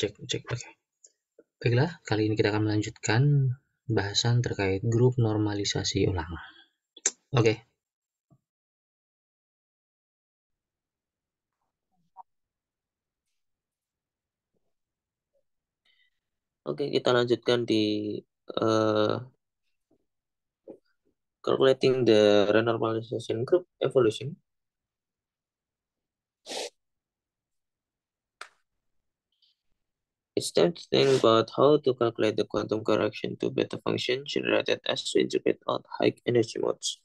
cek cek oke okay. baiklah kali ini kita akan melanjutkan bahasan terkait grup normalisasi ulang oke okay. Oke, kita lanjutkan di uh, calculating the renormalization group evolution. It's time to think about how to calculate the quantum correction to beta function generated as we integrate out high energy modes.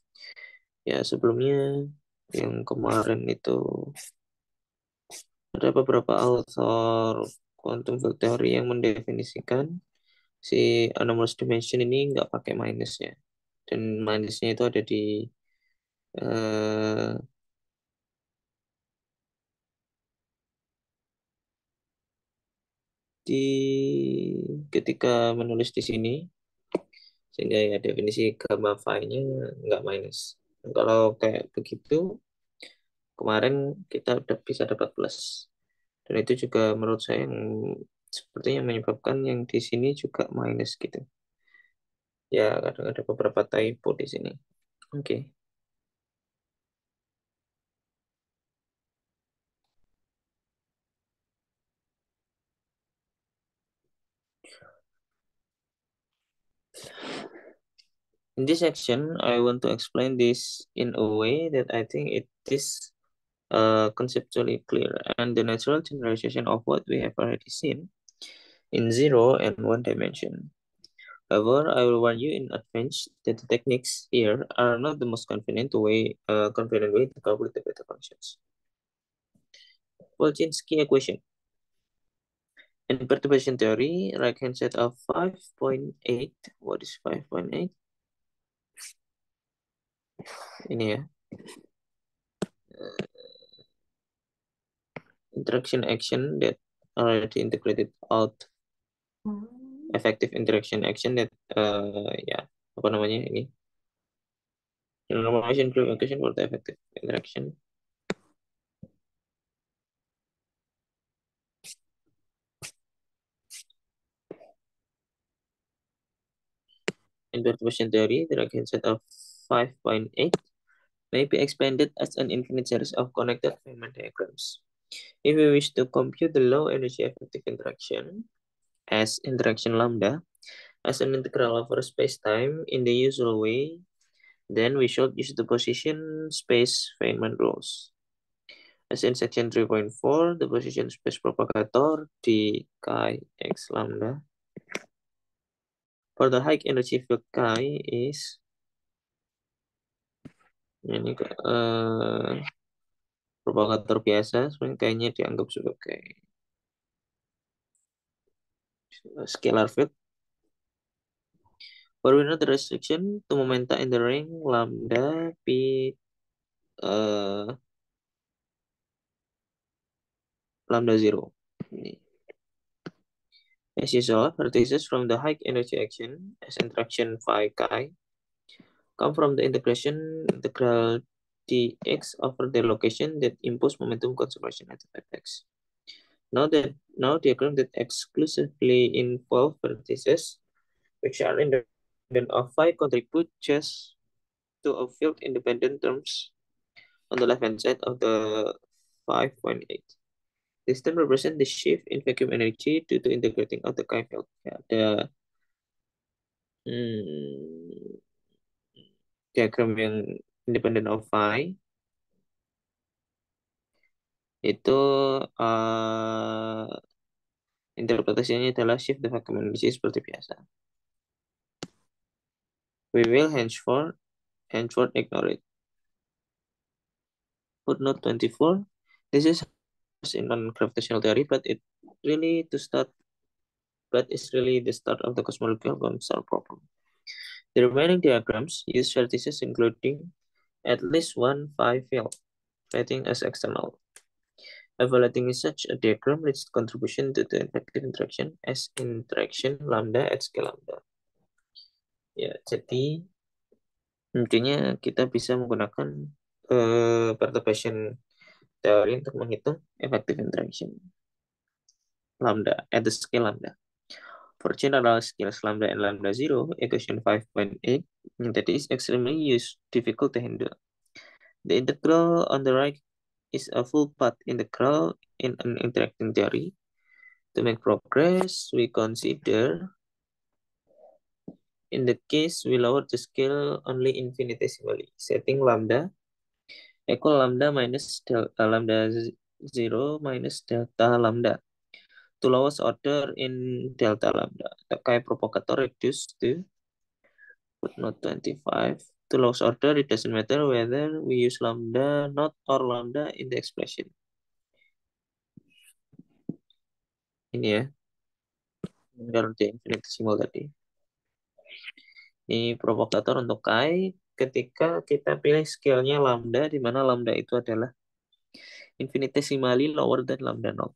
Ya, sebelumnya yang kemarin itu ada beberapa author quantum field theory yang mendefinisikan si anomalous dimension ini nggak pakai minus ya. Dan minusnya itu ada di uh, di ketika menulis di sini sehingga ya definisi gamma phi-nya nggak minus. kalau kayak begitu kemarin kita udah bisa dapat plus dan itu juga menurut saya yang sepertinya menyebabkan yang di sini juga minus gitu. Ya kadang ada beberapa typo di sini. Oke. Okay. In this section, I want to explain this in a way that I think it is uh, conceptually clear and the natural generalization of what we have already seen in zero and one dimension. However, I will warn you in advance that the techniques here are not the most convenient way, uh, convenient way to calculate the beta functions. Polchinski equation. In perturbation theory, right-hand side of 5.8, what is 5.8? Ini ya. Interaction action that already integrated out effective interaction action that uh, ya apa namanya ini? Normalization group action for the effective interaction. In perturbation theory there are set of 5.8 may be expanded as an infinite series of connected Feynman diagrams. If we wish to compute the low energy effective interaction as interaction lambda as an integral over space-time in the usual way, then we should use the position space Feynman rules. As in section 3.4, the position space propagator d chi x lambda for the high energy field chi is ini uh, propagator biasa sebenarnya kayaknya dianggap sebagai scalar field. For know the restriction to momenta in the ring lambda p uh, lambda zero. Ini. As usual, vertices from the high energy action as interaction phi chi come from the integration integral dx over the location that impose momentum conservation at fx. Now that now diagram that exclusively involve vertices which are independent of phi contribute just to a field independent terms on the left hand side of the 5.8. This term represent the shift in vacuum energy due to integrating of the chi field. Ya, ada hmm, diagram yang independent of phi itu uh, interpretasinya adalah shift the vacuum seperti biasa. We will henceforth henceforth ignore it. Footnote 24. This is in non-gravitational theory, but it really to start, but it's really the start of the cosmological problem. The remaining diagrams use vertices including at least one phi field, rating as external. Evaluating such a diagram leads to contribution to the effective interaction as interaction lambda at scale lambda. Ya, jadi intinya kita bisa menggunakan uh, perturbation teori untuk menghitung effective interaction. lambda at the scale lambda. For general scales lambda and lambda 0, equation 5.8, that is extremely use, difficult to handle. The integral on the right is a full path integral in an interacting theory. To make progress, we consider in the case we lower the scale only infinitesimally, setting lambda equal lambda minus delta lambda 0 minus delta lambda to lowest order in delta lambda. The chi propagator reduced to footnote 25. To lowest order, it doesn't matter whether we use lambda not or lambda in the expression. Ini ya. Kalau di infinitesimal tadi. Ini propagator untuk chi ketika kita pilih scale-nya lambda, di mana lambda itu adalah infinitesimally lower than lambda not.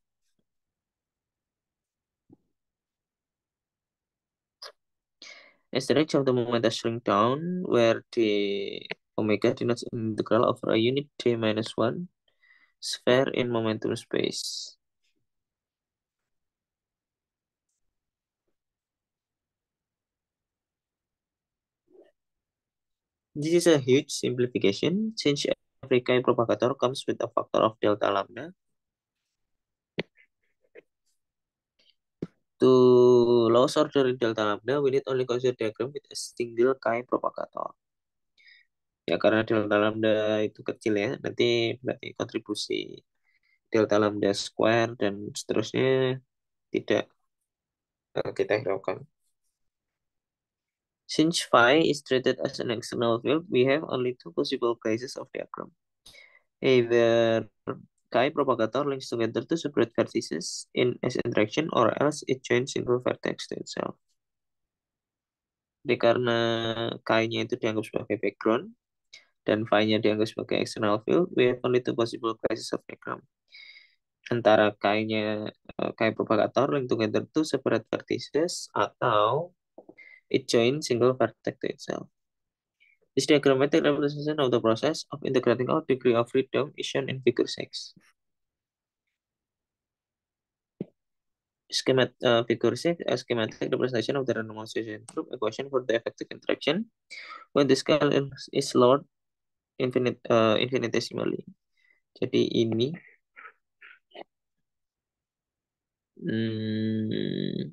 As the range of the momentum shrink down, where the omega denotes integral over a unit t minus 1 sphere in momentum space. This is a huge simplification since every chi propagator comes with a factor of delta lambda. To lowest order delta lambda, we need only consider diagram with a single chi propagator. Ya, karena delta lambda itu kecil ya, nanti berarti kontribusi delta lambda square dan seterusnya tidak uh, kita hiraukan. Since phi is treated as an external field, we have only two possible cases of diagram. Either chi propagator links together to separate vertices in S interaction or else it joins single vertex to itself. Jadi karena itu dianggap sebagai background dan phi-nya dianggap sebagai external field, we have only two possible cases of diagram. Antara chi-nya uh, chi propagator link together to separate vertices atau it joins single vertex to itself. This diagrammatic representation of the process of integrating out degree of freedom is shown in figure 6. Schemat, uh, figure 6, a schematic representation of the randomization group equation for the effective interaction when the scale is, is lowered infinite, uh, infinitesimally. Jadi ini hmm,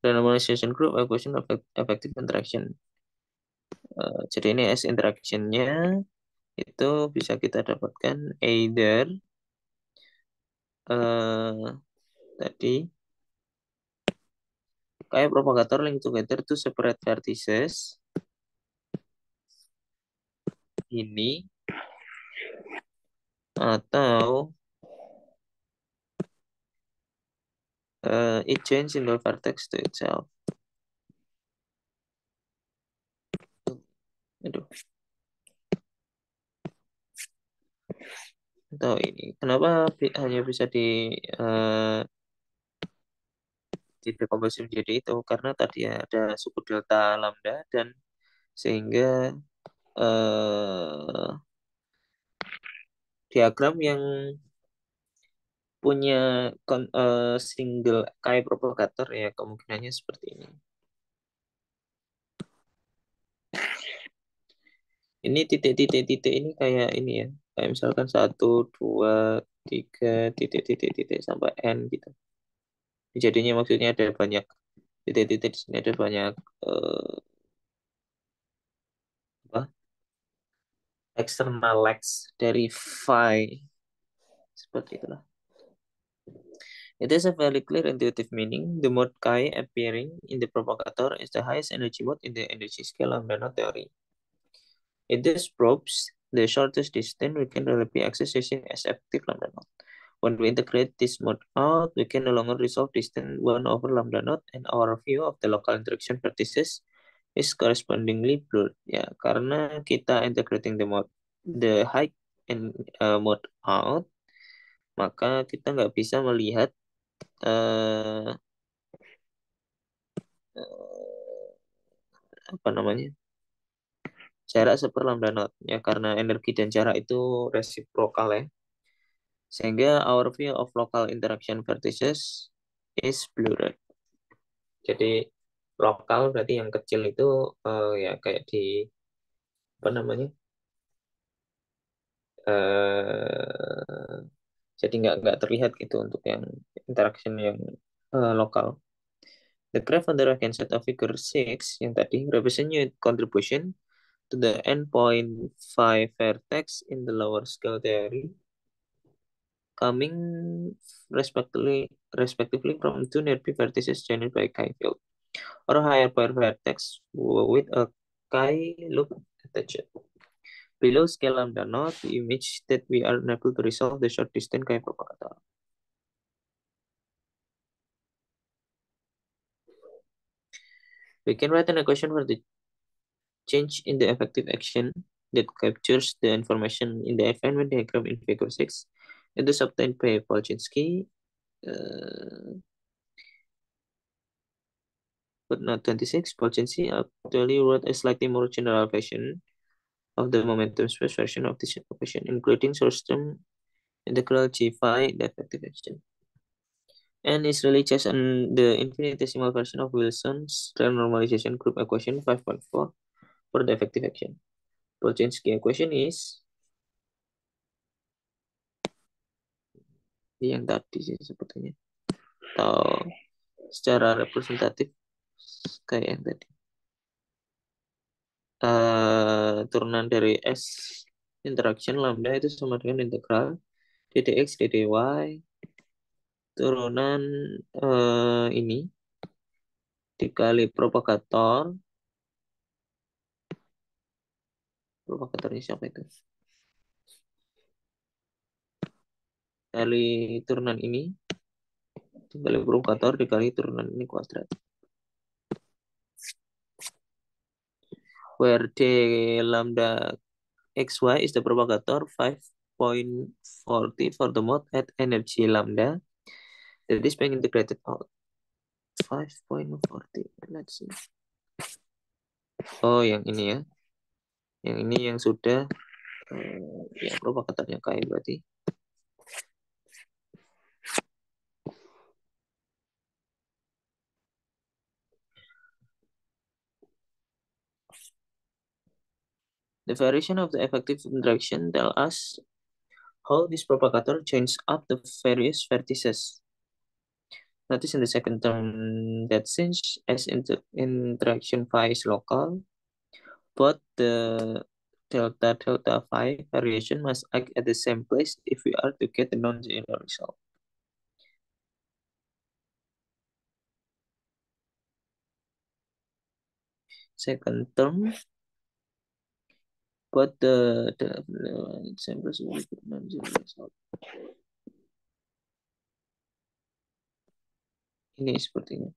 randomization group equation of effective interaction. Uh, jadi ini S interaction-nya itu bisa kita dapatkan either uh, tadi kayak propagator link together to separate vertices ini atau uh, it change single vertex to itself. Aduh. Atau ini, kenapa hanya bisa di uh, dekomposisi menjadi itu? Karena tadi ada suku delta lambda dan sehingga uh, diagram yang punya uh, single chi propagator ya kemungkinannya seperti ini. Ini titik-titik-titik ini kayak ini ya, kayak misalkan satu, dua, tiga, titik-titik-titik sampai n gitu. Jadinya maksudnya ada banyak titik-titik di sini ada banyak uh, apa? External legs dari phi seperti itulah. It is a very clear intuitive meaning. The mode chi appearing in the propagator is the highest energy mode in the energy scale lambda naught theory. It thus proves the shortest distance we can be accessing as effective lambda naught. When we integrate this mode out, we can no longer resolve distance 1 over lambda naught and our view of the local interaction vertices is correspondingly blurred. Ya, karena kita integrating the mode the height and uh, mode out, maka kita nggak bisa melihat uh, uh, apa namanya jarak seperlambda not ya karena energi dan jarak itu resiprokal ya sehingga our view of local interaction vertices is blurred. Jadi lokal berarti yang kecil itu uh, ya kayak di apa namanya? Uh, jadi nggak nggak terlihat gitu untuk yang interaction yang uh, lokal. The graph on the right hand side of figure 6 yang tadi represent your contribution to the endpoint 5 vertex in the lower scale theory coming respectively respectively from two nearby vertices joined by chi field or higher power vertex with a chi loop attached. Below scale lambda naught, image that we are unable to resolve the short distance chi propagator. We can write an equation for the change in the effective action that captures the information in the Feynman diagram in figure 6. It is obtained by Polchinski. Uh, but not 26, Polchinski actually wrote a slightly more general version of the momentum space version of this equation, including source term integral g phi the effective action and is really just on the infinitesimal version of Wilson's renormalization group equation 5.4 for the effective action. Polchinski equation is yang tadi sih sebetulnya atau secara representatif kayak yang tadi. Uh, turunan dari S interaction lambda itu sama dengan integral ddx ddy turunan uh, ini dikali propagator propagatornya siapa itu kali turunan ini dikali propagator dikali turunan ini kuadrat where d lambda xy is the propagator 5.40 for the mode at energy lambda that is being integrated out. 5.40. Let's see. Oh, yang ini ya. Yang ini yang sudah uh, ya propagatornya kain berarti. The variation of the effective interaction tell us how this propagator changes up the various vertices Notice in the second term that since S inter interaction phi is local, but the delta delta phi variation must act at the same place if we are to get the non-zero result. Second term, but the, same place non-zero result. ini sepertinya.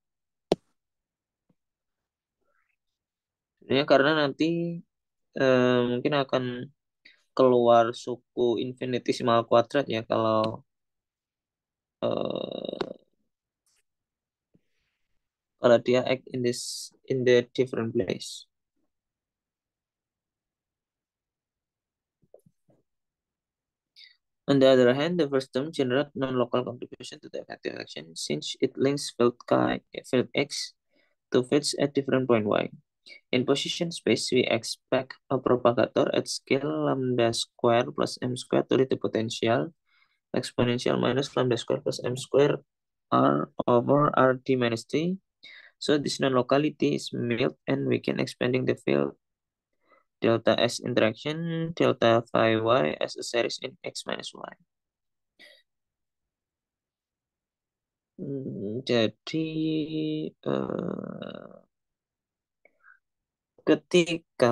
Ya karena nanti eh, mungkin akan keluar suku infinitesimal kuadrat ya kalau eh, kalau dia act in this in the different place. On the other hand, the first term generates non-local contribution to the effective action since it links field, chi, field x to fields at different point y. In position space, we expect a propagator at scale lambda square plus m square to lead the potential exponential minus lambda square plus m square r over rd minus t. So this non-locality is milled and we can expanding the field delta S interaction, delta phi Y as a series in X minus Y. Hmm, jadi uh, ketika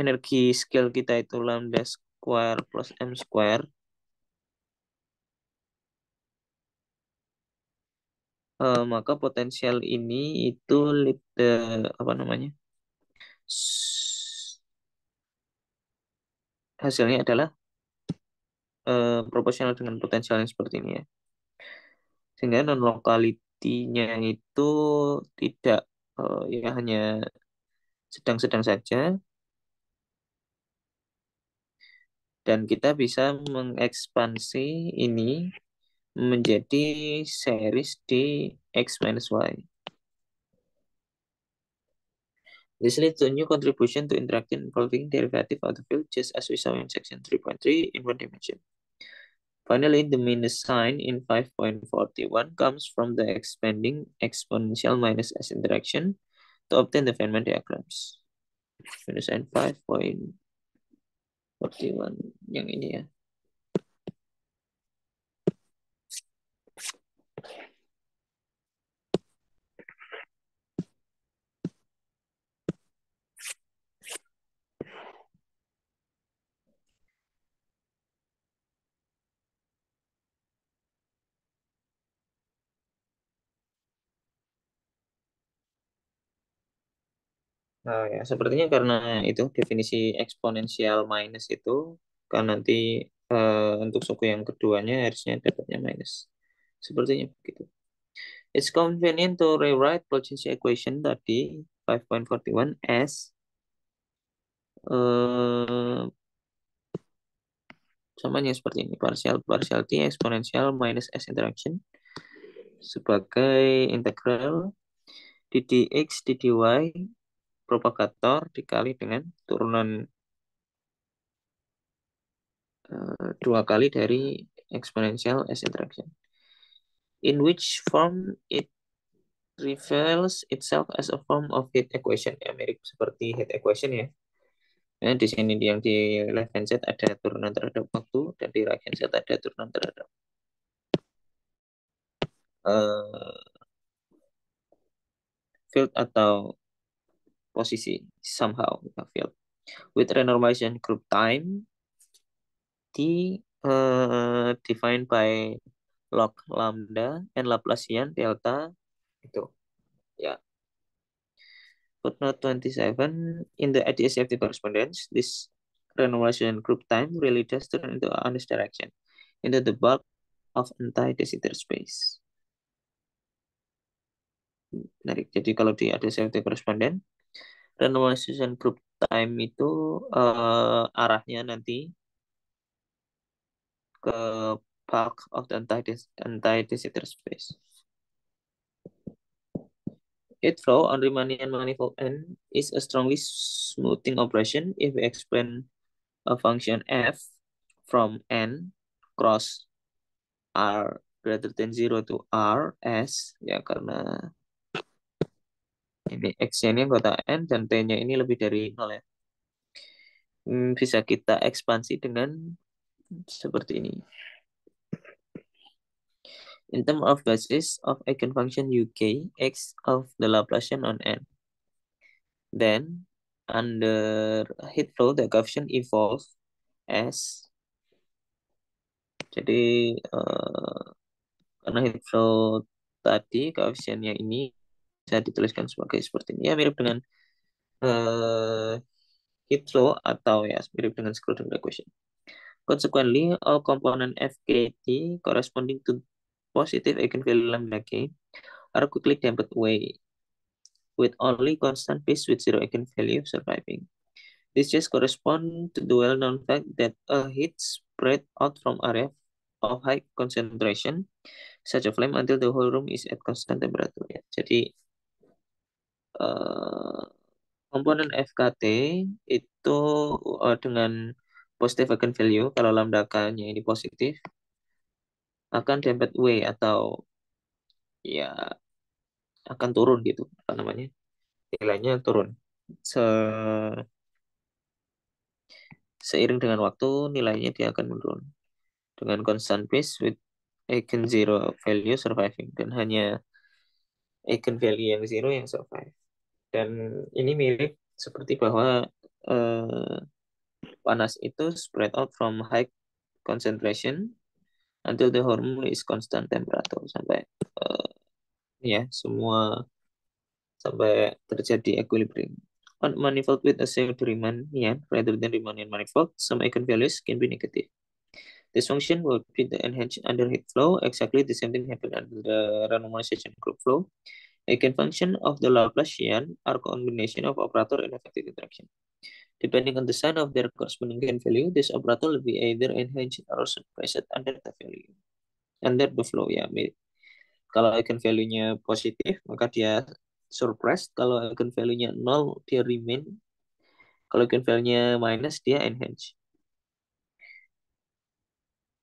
energi scale kita itu lambda square plus m square uh, maka potensial ini itu uh, apa namanya hasilnya adalah uh, proporsional dengan potensial yang seperti ini ya. Sehingga non lokalitinya itu tidak uh, ya hanya sedang-sedang saja dan kita bisa mengekspansi ini menjadi series di X minus Y. This leads to new contribution to interaction involving derivative of the field, just as we saw in section 3.3 in one dimension. Finally, the minus sign in 5.41 comes from the expanding exponential minus S interaction to obtain the Feynman diagrams. Minus sign 5.41 yang ini ya. Nah, ya, sepertinya karena itu definisi eksponensial minus itu kan nanti uh, untuk suku yang keduanya harusnya dapatnya minus. Sepertinya begitu. It's convenient to rewrite Polchinski equation tadi 5.41 as uh, samanya seperti ini partial partial t eksponensial minus s interaction sebagai integral di dx di dy propagator dikali dengan turunan uh, dua kali dari exponential S interaction. In which form it reveals itself as a form of heat equation. Ya, mirip seperti heat equation ya. Nah, di sini yang di left hand side ada turunan terhadap waktu dan di right hand side ada turunan terhadap uh, field atau posisi somehow field with renormalization group time t uh, defined by log lambda and Laplacian delta itu ya. Yeah. footnote 27 in the ADS-CFT correspondence this renormalization group time really does turn into honest direction into the bulk of anti-de Sitter space. Menarik. Jadi kalau di ADS-CFT correspondence randomization group time itu uh, arahnya nanti ke bulk of the anti-de Sitter space. Heat flow on Riemannian manifold n is a strongly smoothing operation if we explain a function f from n cross r greater than 0 to r s ya karena ini X-nya kota N dan T-nya ini lebih dari 0 ya. Hmm, bisa kita ekspansi dengan seperti ini. In term of basis of eigenfunction UK, X of the Laplacian on N. Then, under heat flow, the coefficient evolve as jadi uh, karena heat flow tadi koefisiennya ini bisa dituliskan sebagai seperti ini. Ya mirip dengan uh, heat flow atau ya mirip dengan Schrödinger equation. Consequently, all component FKT corresponding to positive eigenvalue lambda k are quickly damped away with only constant phase with zero eigenvalue surviving. This just correspond to the well-known fact that a heat spread out from area of high concentration such a flame until the whole room is at constant temperature. Ya, jadi uh, komponen FKT itu uh, dengan positive eigenvalue kalau lambda k-nya ini positif akan damped way atau ya akan turun gitu apa namanya nilainya turun. Se seiring dengan waktu nilainya dia akan menurun. Dengan constant pace with eigen zero value surviving dan hanya eigen value yang zero yang survive dan ini mirip seperti bahwa uh, panas itu spread out from high concentration until the hormone is constant temperature sampai uh, ya semua sampai terjadi equilibrium. On manifold with a shared Riemannian rather than Riemannian manifold, some eigenvalues can be negative. This function will be the enhanced under heat flow. Exactly the same thing happened under the renormalization group flow. Eigenfunction of the Laplacian are combination of operator and effective interaction. Depending on the sign of their corresponding eigenvalue, this operator will be either enhanced or suppressed under the value. under the flow ya. Kalau eigenvalue-nya positif, maka dia suppressed. Kalau eigenvalue-nya nol, dia remain. Kalau eigenvalue-nya minus, dia enhance.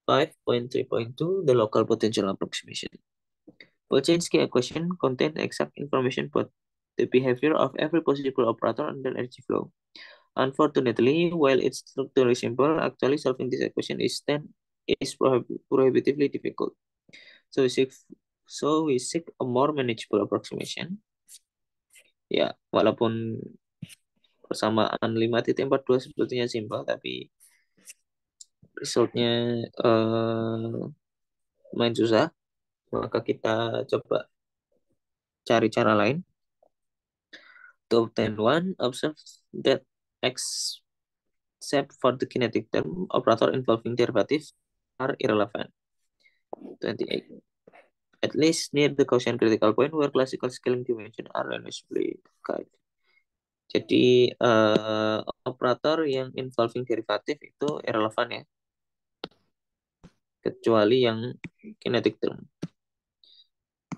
5.3.2 The local potential approximation. Polchinski equation contain exact information about the behavior of every possible operator under energy flow. Unfortunately, while it's structurally simple, actually solving this equation is then is prohibitively difficult. So we seek so we seek a more manageable approximation. Ya, walaupun persamaan 5.42 sebetulnya simpel, tapi resultnya uh, main susah. Maka kita coba cari cara lain. To obtain one, observe that except for the kinetic term, operator involving derivatives are irrelevant. 28. At least near the Gaussian critical point where classical scaling dimension are reasonably guide. Jadi uh, operator yang involving derivatif itu irrelevant ya. Kecuali yang kinetic term.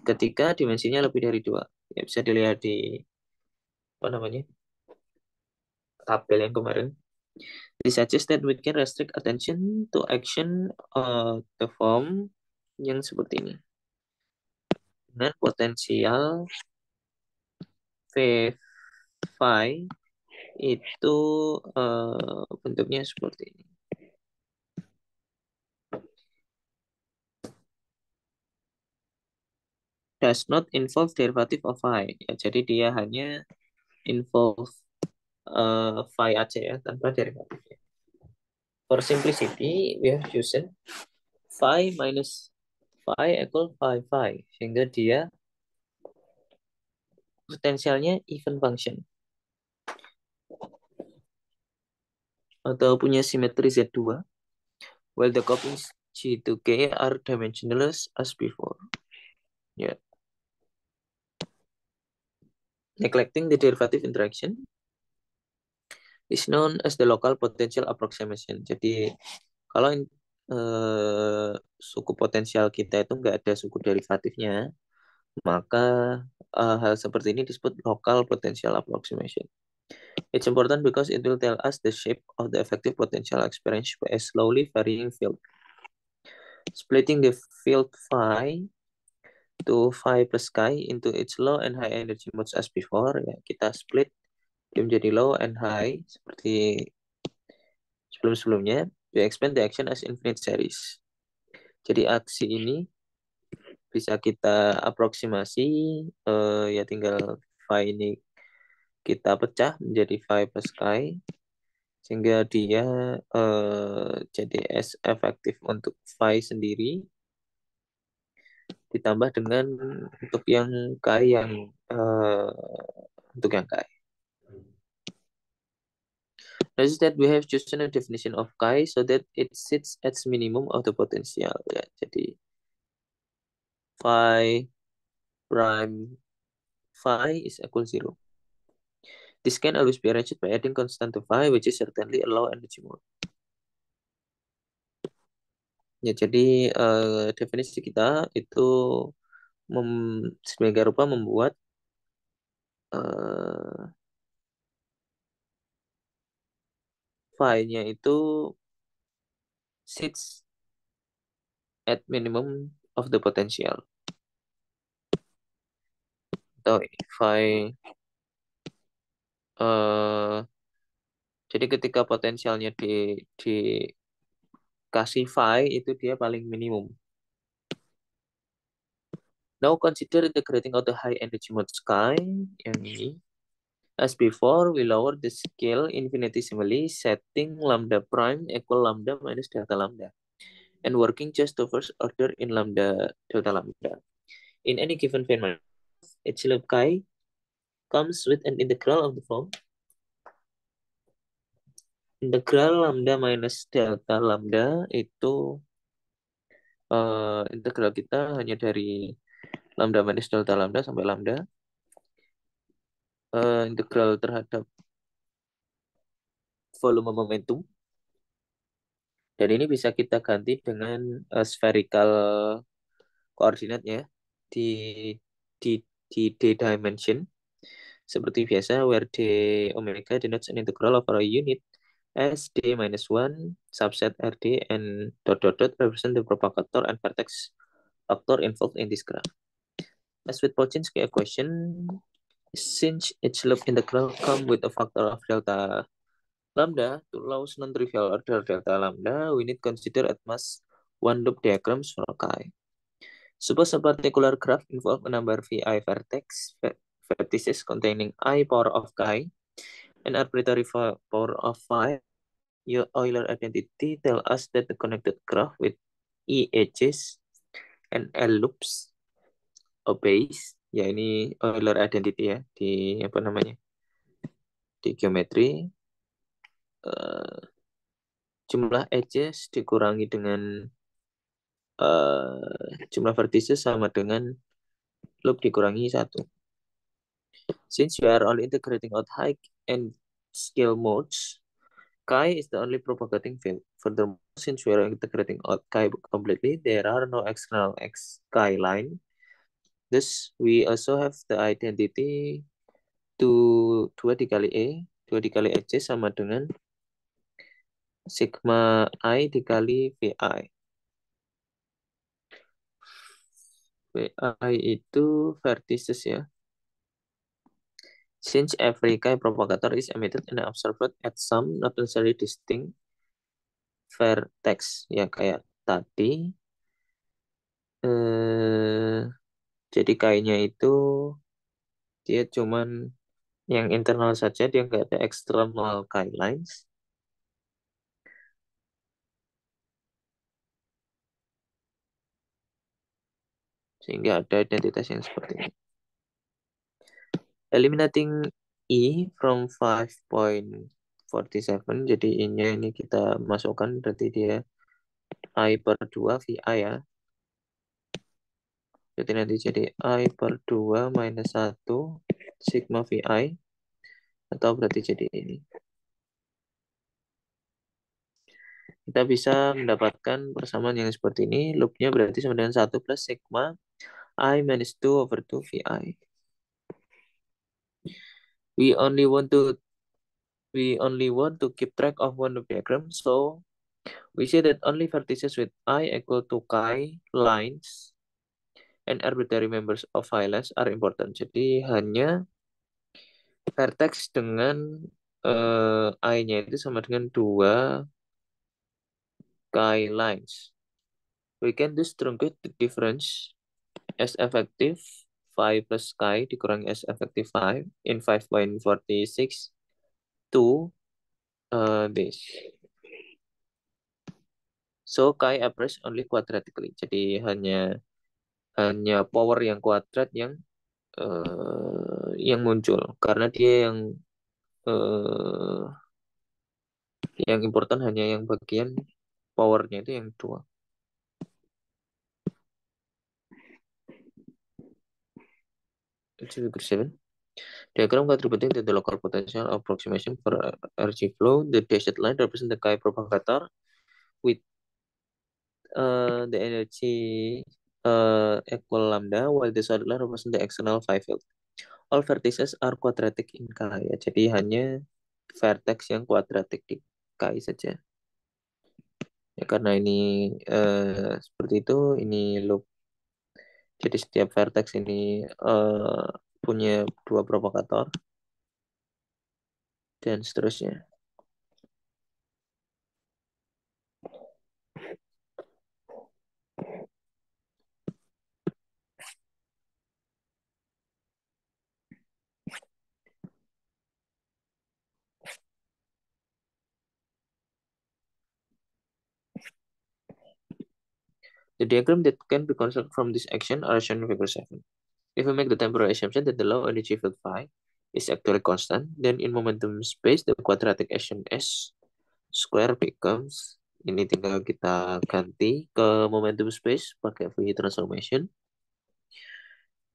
Ketika dimensinya lebih dari dua. Ya bisa dilihat di apa namanya? tabel yang kemarin. This suggests that we can restrict attention to action uh, the form yang seperti ini. Dengan potensial V phi itu uh, bentuknya seperti ini. Does not involve derivative of phi. Ya, jadi dia hanya involve uh, phi aja ya tanpa derivatifnya. For simplicity, we have chosen phi minus phi equal phi phi sehingga dia potensialnya even function atau punya simetri Z2 while the couplings G to K are dimensionless as before. Yeah. Neglecting the derivative interaction, is known as the local potential approximation. Jadi kalau uh, suku potensial kita itu nggak ada suku derivatifnya, maka uh, hal seperti ini disebut local potential approximation. It's important because it will tell us the shape of the effective potential experienced by a slowly varying field. Splitting the field phi to phi plus chi into its low and high energy modes as before, ya kita split dia menjadi low and high seperti sebelum-sebelumnya. We expand the action as infinite series. Jadi aksi ini bisa kita aproksimasi uh, ya tinggal phi ini kita pecah menjadi phi plus chi sehingga dia uh, jadi S efektif untuk phi sendiri ditambah dengan untuk yang chi yang uh, untuk yang chi. Notice that we have chosen a definition of chi so that it sits at minimum of the potential. Ya, jadi phi prime phi is equal zero. This can always be arranged by adding constant to phi, which is certainly a low energy mode. Ya, jadi uh, definisi kita itu mem, sebagai rupa membuat uh, phi-nya itu sits at minimum of the potential. Atau phi uh, jadi ketika potensialnya di di kasih phi itu dia paling minimum. Now consider integrating out the high energy mode sky yang ini As before, we lower the scale infinitesimally, setting lambda prime equal lambda minus delta lambda, and working just to first order in lambda delta lambda. In any given Feynman, epsilon chi comes with an integral of the form integral lambda minus delta lambda itu uh, integral kita hanya dari lambda minus delta lambda sampai lambda. Uh, integral terhadap volume momentum. Dan ini bisa kita ganti dengan uh, spherical koordinatnya di di di d dimension seperti biasa where d omega denotes an integral over a unit as d minus 1 subset rd and dot dot dot represent the propagator and vertex factor involved in this graph. As with Polchinski equation, since each loop integral come with a factor of delta lambda to Law's non-trivial order delta lambda, we need consider at most one loop diagrams for chi. Suppose a particular graph involve a number vi vertex vertices containing i power of chi and arbitrary power of phi. Your Euler identity tell us that the connected graph with e edges and l loops obeys ya ini Euler identity ya di apa namanya di geometri uh, jumlah edges dikurangi dengan uh, jumlah vertices sama dengan loop dikurangi satu. Since we are only integrating out height and scale modes, chi is the only propagating field. Furthermore, since we are integrating out chi completely, there are no external x chi line. Thus, we also have the identity to 2 dikali E, 2 dikali EC sama dengan sigma I dikali VI. VI itu vertices ya. Since every chi propagator is emitted and observed at some not necessarily distinct vertex ya kayak tadi eh, jadi kayaknya itu dia cuman yang internal saja dia nggak ada external chi lines. Sehingga ada identitas yang seperti ini eliminating E from 5.47 jadi I-nya ini kita masukkan berarti dia I per 2 VI ya. Jadi nanti jadi I per 2 minus 1 sigma VI atau berarti jadi ini. Kita bisa mendapatkan persamaan yang seperti ini. Loopnya berarti sama dengan 1 plus sigma I minus 2 over 2 VI we only want to we only want to keep track of one diagram. So we say that only vertices with i equal to chi lines and arbitrary members of lines are important. Jadi hanya vertex dengan uh, i-nya itu sama dengan dua chi lines. We can just truncate the difference as effective 5 plus chi dikurangi S efektif 5 in 5.46 to uh, this. So chi approach only quadratically. Jadi hanya hanya power yang kuadrat yang uh, yang muncul karena dia yang uh, yang important hanya yang bagian powernya itu yang dua. Figure 7. Diagram contributing to the local potential approximation for RG flow. The dashed line represents the chi propagator with uh, the energy uh, equal lambda, while the solid line represents the external phi field. All vertices are quadratic in chi. Ya. Jadi hanya vertex yang kuadratik di chi saja. Ya, karena ini uh, seperti itu, ini loop jadi setiap vertex ini uh, punya dua propagator dan seterusnya. The diagram that can be constructed from this action are shown in figure 7. If we make the temporal assumption that the low energy field phi is actually constant, then in momentum space, the quadratic action S square becomes, ini tinggal kita ganti ke momentum space pakai Fourier transformation.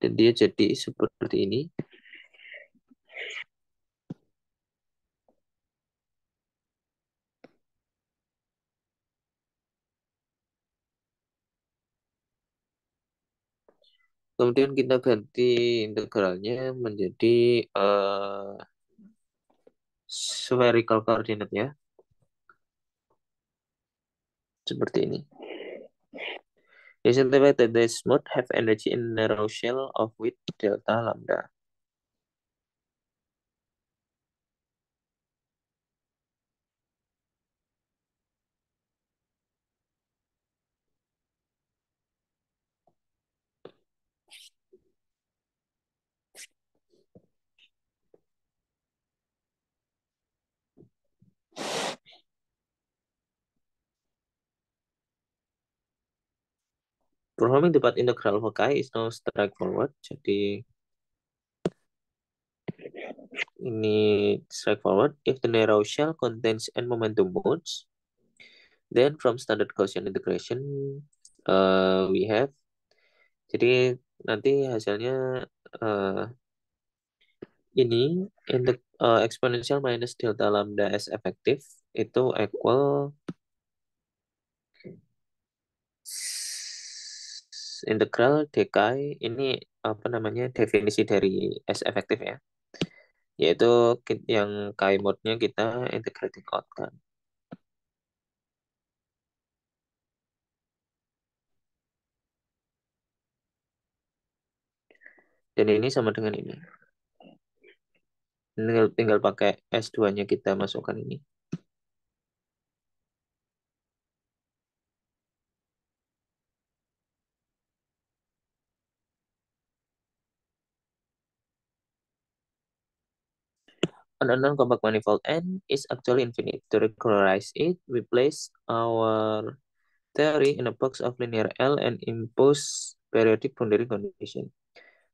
Dan dia jadi seperti ini. Kemudian kita ganti integralnya menjadi uh, spherical coordinate ya. Seperti ini. Isothermal that the smooth have energy in narrow shell of width delta lambda. Performing the path integral for chi is now straightforward. Jadi ini straightforward. If the narrow shell contains n momentum modes, then from standard Gaussian integration uh, we have. Jadi nanti hasilnya uh, ini in the uh, exponential minus delta lambda s efektif itu equal integral dk ini apa namanya definisi dari S efektif ya. Yaitu yang chi mode-nya kita integrating kan dan ini sama dengan ini. Tinggal, tinggal pakai S2 nya kita masukkan ini an unknown compact manifold N is actually infinite. To regularize it, we place our theory in a box of linear L and impose periodic boundary condition.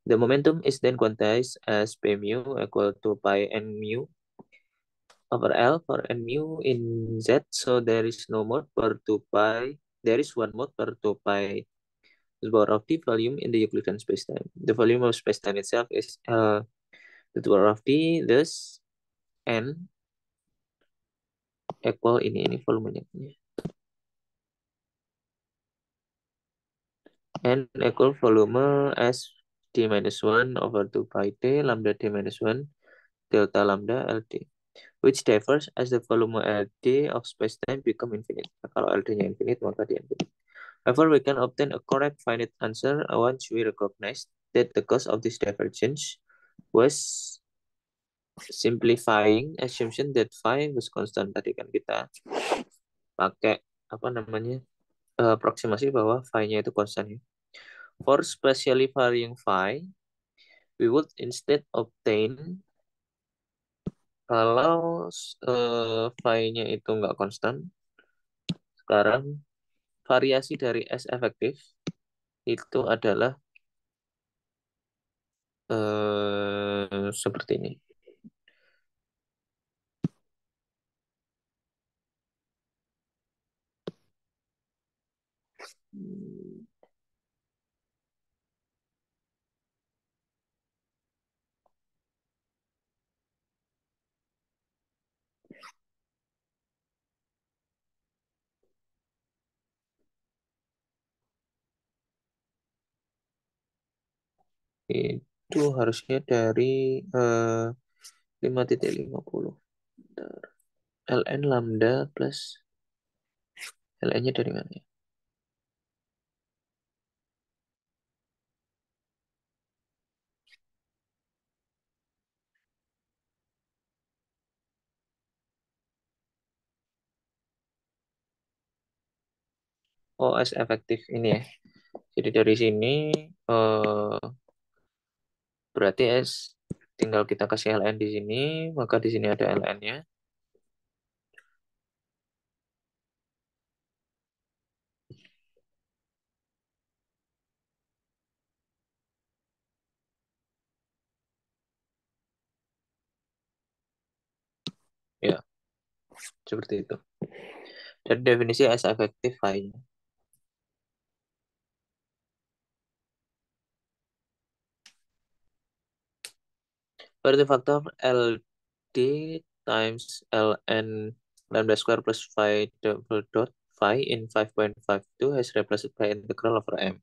The momentum is then quantized as P mu equal to pi n mu over L for n mu in Z. So there is no mode per 2 pi. There is one mode per 2 pi the power of the volume in the Euclidean spacetime. The volume of spacetime itself is uh, the power of the, thus N equal ini ini volumenya. N equal volume S d minus 1 over 2 pi t lambda d minus 1 delta lambda LD which differs as the volume LD of spacetime become infinite. Nah, kalau LD-nya infinite maka dia infinite. However, we can obtain a correct finite answer once we recognize that the cause of this divergence was simplifying assumption that phi was constant tadi kan kita pakai apa namanya uh, aproximasi bahwa phi-nya itu konstan ya. For specially varying phi, we would instead obtain kalau uh, phi-nya itu nggak konstan, sekarang variasi dari S efektif itu adalah uh, seperti ini. Itu harusnya dari uh, 5.50 ln lambda plus ln-nya dari mana ya OS efektif ini ya. Jadi dari sini uh, berarti S tinggal kita kasih LN di sini, maka di sini ada LN-nya. Ya, seperti itu. Dan definisi S efektif lainnya. Berarti faktor LD times LN lambda square plus phi double dot phi in 5.52 has replaced by integral over M.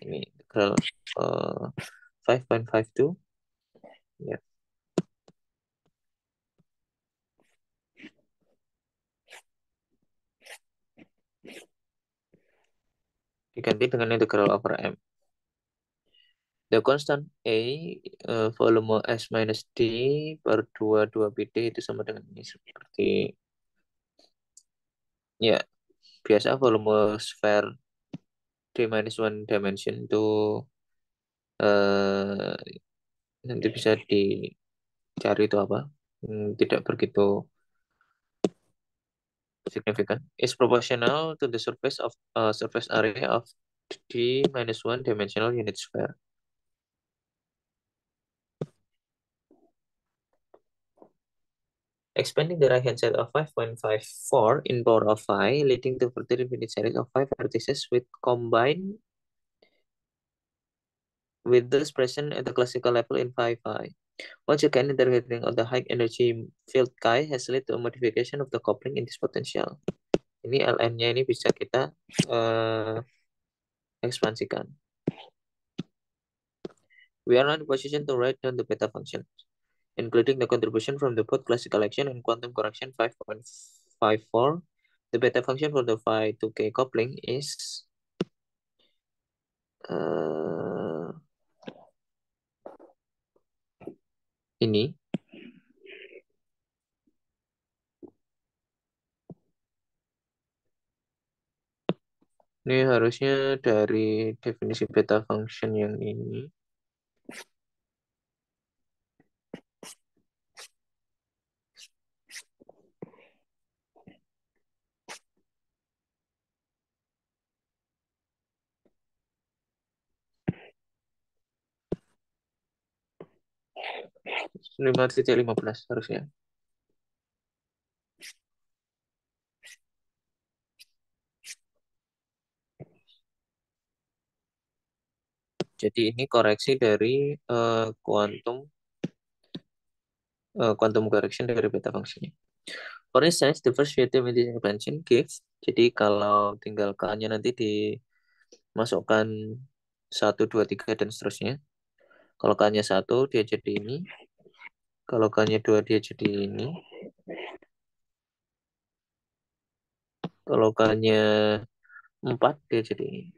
Ini integral uh, 5.52 ya diganti dengan integral over m the constant A uh, volume S minus D per 2 2 BD itu sama dengan ini seperti ya biasa volume sphere D minus 1 dimension itu uh, nanti bisa dicari itu apa. Hmm, tidak begitu significant is proportional to the surface of uh, surface area of D minus 1 dimensional unit sphere expanding the right hand side of 5.54 in power of 5, leading to further infinite series of 5 vertices with combined with those present at the classical level in 5 5. Once again, interpreting of the high energy field chi has led to a modification of the coupling in this potential. Ini Ln-nya ini bisa kita uh, ekspansikan. We are now in position to write down the beta function including the contribution from the both classical action and quantum correction 5.54. The beta function for the phi 2k coupling is uh, ini. Ini harusnya dari definisi beta function yang ini. Lima titik lima belas harusnya. Jadi ini koreksi dari uh, quantum uh, quantum correction dari beta fungsinya. For instance, the first Vietnam expansion gives. Jadi kalau tinggal k-nya nanti dimasukkan 1, 2, 3, dan seterusnya. Kalau k-nya 1, dia jadi ini. Kalau K-nya 2 dia jadi ini. Kalau K-nya 4 dia jadi ini.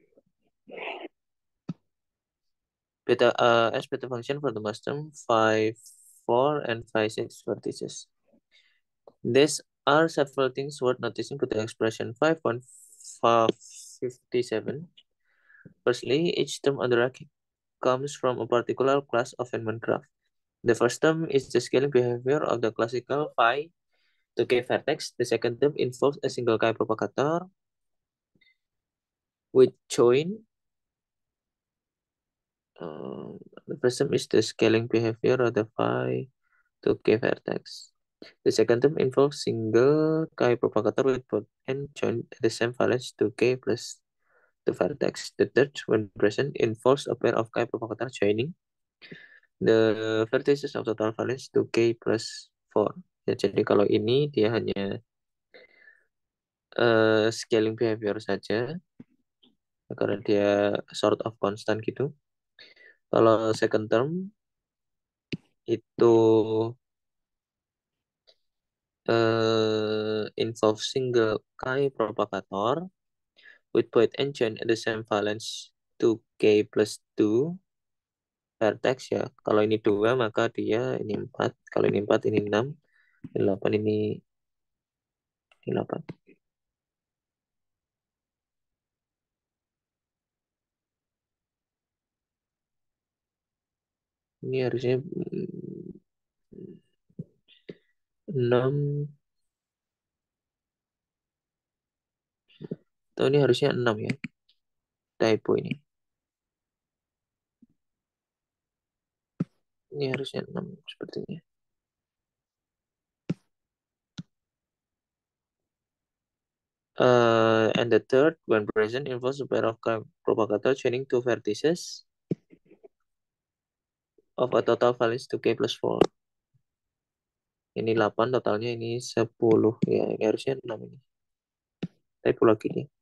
Beta uh, S beta function for the master 5 4 and 5 6 vertices. These are several things worth noticing for the expression 5.57. Firstly, each term on the comes from a particular class of Feynman graph. The first term is the scaling behavior of the classical phi to k vertex. The second term involves a single chi propagator with join. Uh, the first term is the scaling behavior of the phi to k vertex. The second term involves single chi propagator with both n joined at the same valence to k plus the vertex. The third, when present, involves a pair of chi propagator joining the vertices of total valence to k plus 4. Ya, jadi kalau ini dia hanya uh, scaling behavior saja, karena dia sort of constant gitu. Kalau second term itu uh, involve single chi propagator with point and join at the same valence to k plus 2 vertex ya. Kalau ini dua maka dia ini empat. Kalau ini empat ini enam. Ini delapan ini ini delapan. Ini harusnya enam. Atau ini harusnya enam ya. Typo ini. Ini harusnya 6 sepertinya. Uh, and the third, when present, involves a pair of propagator chaining two vertices of a total valence to k plus 4. Ini 8 totalnya, ini 10. Ya, ini harusnya 6 ini. Typo lagi nih.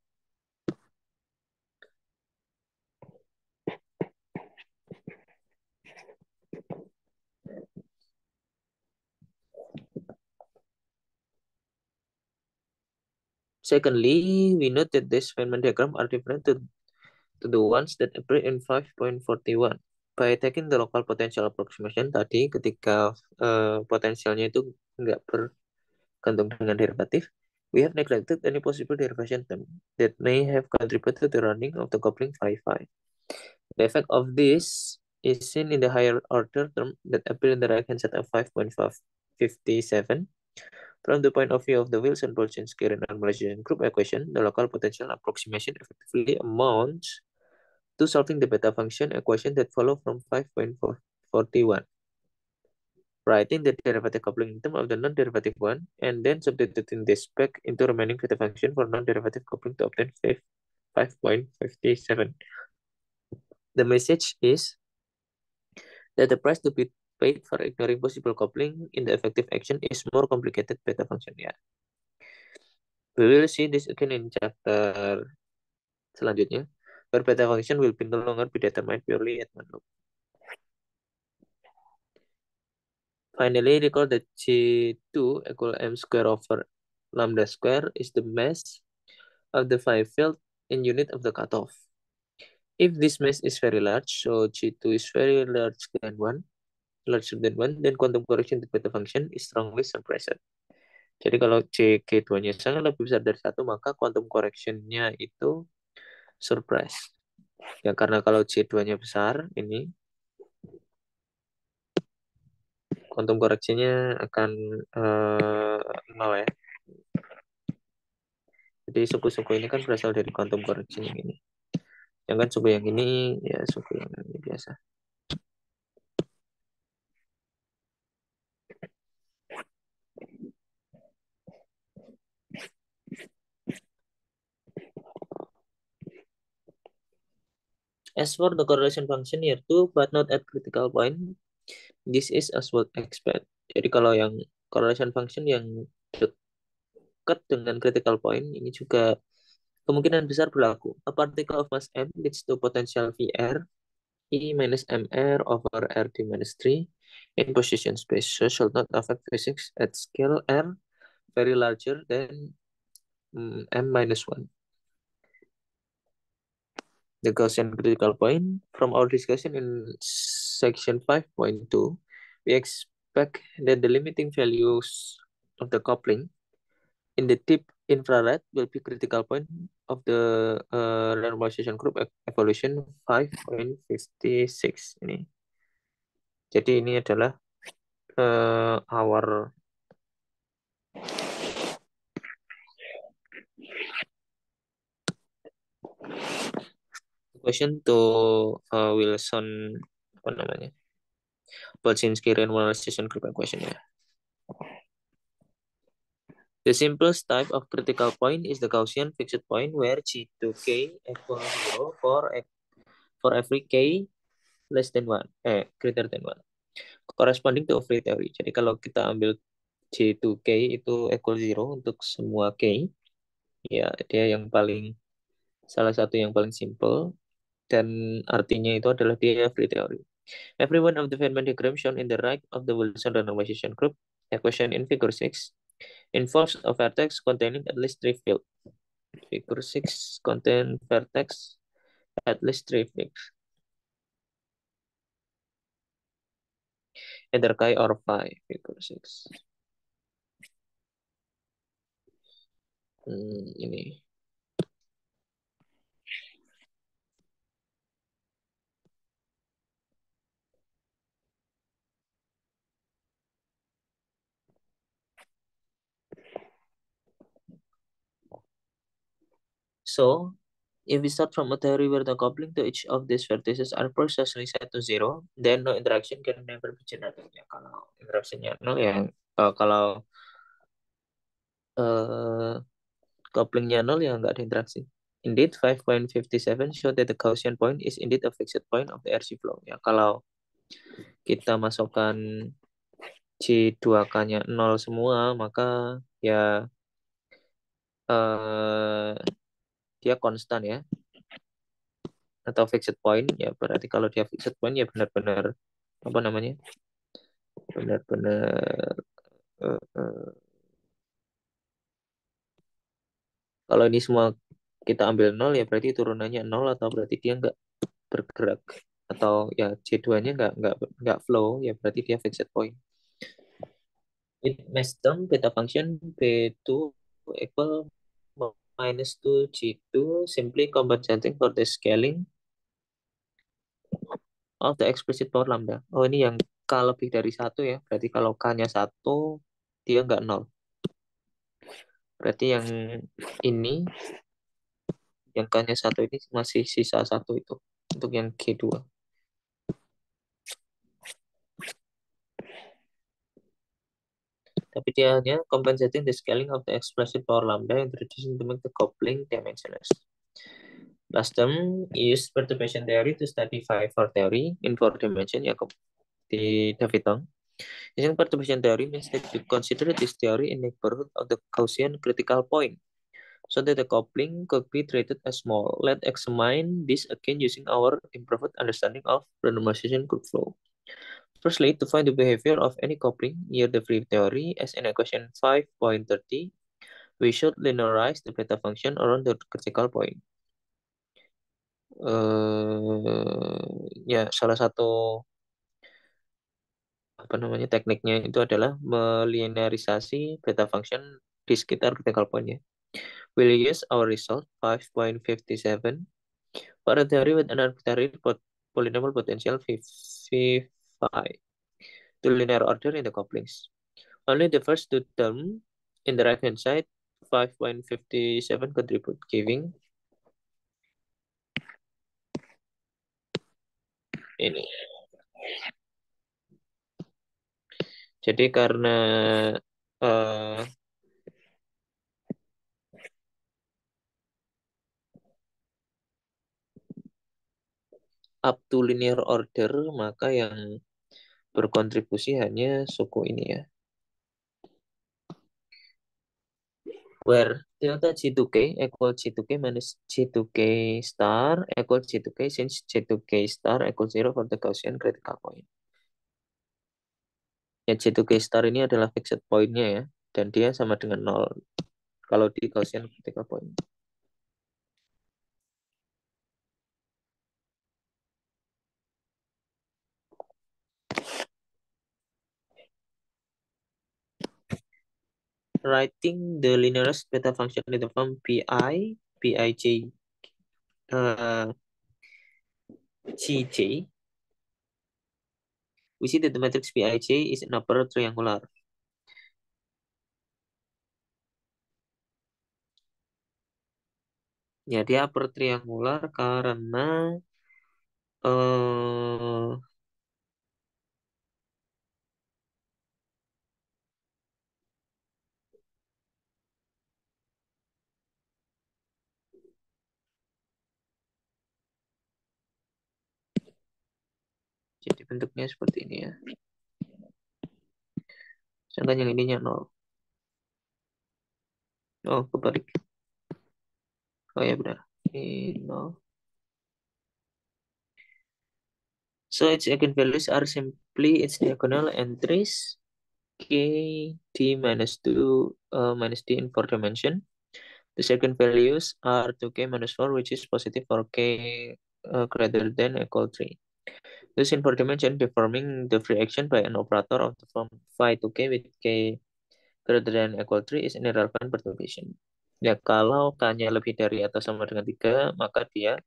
Secondly, we note that this Feynman diagram are different to, to the ones that appear in 5.41. By taking the local potential approximation tadi ketika uh, potensialnya itu nggak bergantung dengan derivatif, we have neglected any possible derivation term that may have contributed to the running of the coupling phi-phi. The effect of this is seen in the higher order term that appear in the right-hand side of 5.57. From the point of view of the Wilson-Boltzensky renormalization group equation, the local potential approximation effectively amounts to solving the beta function equation that follow from 5.41 writing the derivative coupling in terms of the non-derivative one, and then substituting this back into remaining beta function for non-derivative coupling to obtain 5.57. The message is that the price to be paid for ignoring possible coupling in the effective action is more complicated beta function. Yeah. We will see this again in chapter selanjutnya, where beta function will be no longer be determined purely at one loop. Finally, recall that G2 equal m square over lambda square is the mass of the phi field in unit of the cutoff. If this mass is very large, so G2 is very large than 1, larger than 1, then quantum correction to beta function is strongly suppressed. Jadi kalau CK2-nya sangat lebih besar dari satu, maka quantum correction-nya itu suppress. Ya, karena kalau C2-nya besar, ini kuantum koreksinya akan uh, nol ya. Jadi suku-suku ini kan berasal dari kuantum koreksi yang ini. Yang kan suku yang ini ya suku yang ini biasa. As for the correlation function here too, but not at critical point, This is as well expect. Jadi kalau yang correlation function yang dekat dengan critical point ini juga kemungkinan besar berlaku. A particle of mass m leads to potential VR E minus mr over rd minus 3 in position space. So should not affect physics at scale r very larger than mm, m minus 1. The Gaussian critical point from our discussion in section 5.2, we expect that the limiting values of the coupling in the deep infrared will be critical point of the uh, normalization group evolution 5.56 ini. Jadi ini adalah uh, our question to uh, Wilson apa namanya Boltzensky renormalization group equation ya. The simplest type of critical point is the Gaussian fixed point where G2k equals 0 for for every k less than 1, eh greater than 1. Corresponding to free theory. Jadi kalau kita ambil G2k itu equal 0 untuk semua k, ya dia yang paling salah satu yang paling simple dan artinya itu adalah free theory. Every one of the Feynman diagram shown in the right of the Wilson randomization group equation in figure 6 involves a vertex containing at least three fields. Figure 6 contain vertex at least three fields. Either chi or phi, figure 6. Hmm, ini So, if we start from a theory where the coupling to each of these vertices are precisely set to zero, then no interaction can never be generated. Ya, kalau interaksinya nol ya, uh, kalau uh, couplingnya nol ya nggak ada interaksi. Indeed, 5.57 show that the Gaussian point is indeed a fixed point of the RC flow. Ya, kalau kita masukkan C2K-nya nol semua, maka ya uh, dia konstan ya atau fixed point ya berarti kalau dia fixed point ya benar-benar apa namanya benar-benar uh, uh, Kalau ini semua kita ambil nol ya berarti turunannya nol atau berarti dia nggak bergerak atau ya C2-nya nggak nggak nggak flow ya berarti dia fixed point. With mass term beta function B2 equal minus 2 G2 simply compensating for the scaling of the explicit power lambda. Oh ini yang K lebih dari satu ya. Berarti kalau K-nya satu dia nggak nol. Berarti yang ini yang K-nya satu ini masih sisa satu itu untuk yang G2. Tapi dia hanya compensating the scaling of the explicit power lambda introducing to make the coupling dimensionless. Last term is perturbation theory to study five four theory in four dimension ya di Davidong. Using perturbation theory means that you consider this theory in neighborhood of the Gaussian critical point so that the coupling could be treated as small. Let's examine this again using our improved understanding of renormalization group flow. Firstly, to find the behavior of any coupling near the free theory, as in equation 5.30, we should linearize the beta function around the critical point. Uh, ya, salah satu apa namanya tekniknya itu adalah melinearisasi beta function di sekitar critical point ya. We'll use our result 5.57 for a theory with an arbitrary polynomial potential V5 to linear order in the couplings. Only the first two term in the right hand side 5.57 contribute giving ini. Jadi karena uh, up to linear order, maka yang berkontribusi hanya suku ini ya. Where delta G2K equal G2K minus G2K star equal G2K since G2K star equal 0 for the Gaussian critical point. Ya, G2K star ini adalah fixed point-nya ya. Dan dia sama dengan 0 kalau di Gaussian critical point. Writing the linearized beta function in the form pi pij uh, gj we see that the matrix pij is an upper triangular. Ya dia upper triangular karena uh, Jadi bentuknya seperti ini ya. Sedangkan yang ininya nol. Oh, kebalik. Oh ya benar. Ini nol. So its eigenvalues are simply its diagonal entries k d minus 2 uh, minus d in 4 dimension. The second values are 2k minus 4 which is positive for k uh, greater than equal 3. This in four dimension deforming the free action by an operator of the form phi to k with k greater than equal 3 is an irrelevant perturbation. Ya, kalau k-nya lebih dari atau sama dengan 3, maka dia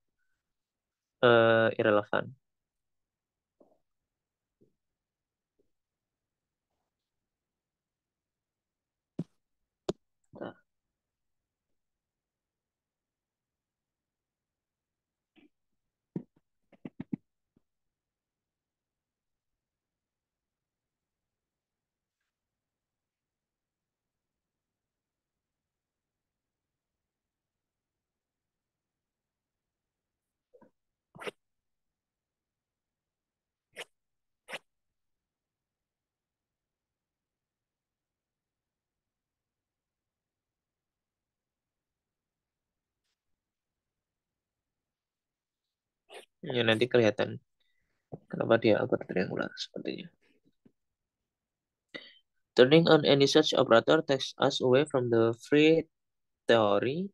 uh, irrelevant. Ya, nanti kelihatan kenapa dia upper triangular sepertinya. Turning on any such operator takes us away from the free theory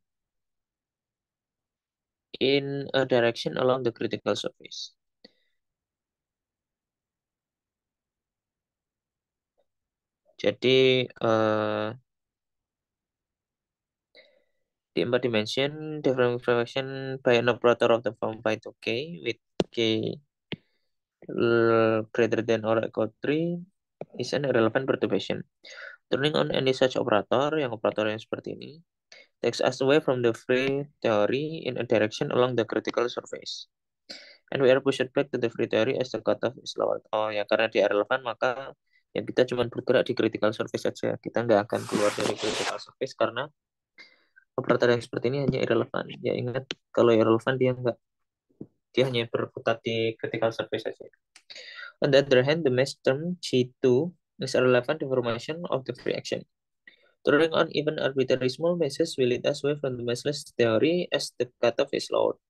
in a direction along the critical surface. Jadi uh, the empat dimension different fraction by an operator of the form pi to k with k greater than or equal 3 is an irrelevant perturbation. Turning on any such operator, yang operator yang seperti ini, takes us away from the free theory in a direction along the critical surface. And we are pushed back to the free theory as the cutoff is lowered. Oh ya, karena dia relevan, maka ya kita cuma bergerak di critical surface saja. Kita nggak akan keluar dari critical surface karena operator yang seperti ini hanya irrelevant. Ya ingat, kalau irrelevant dia nggak dia hanya berputar di critical surface saja. On the other hand, the mesh term G2 is a relevant information of the free action. Drawing on even arbitrary small meshes will lead us away from the meshless theory as the cutoff is lowered.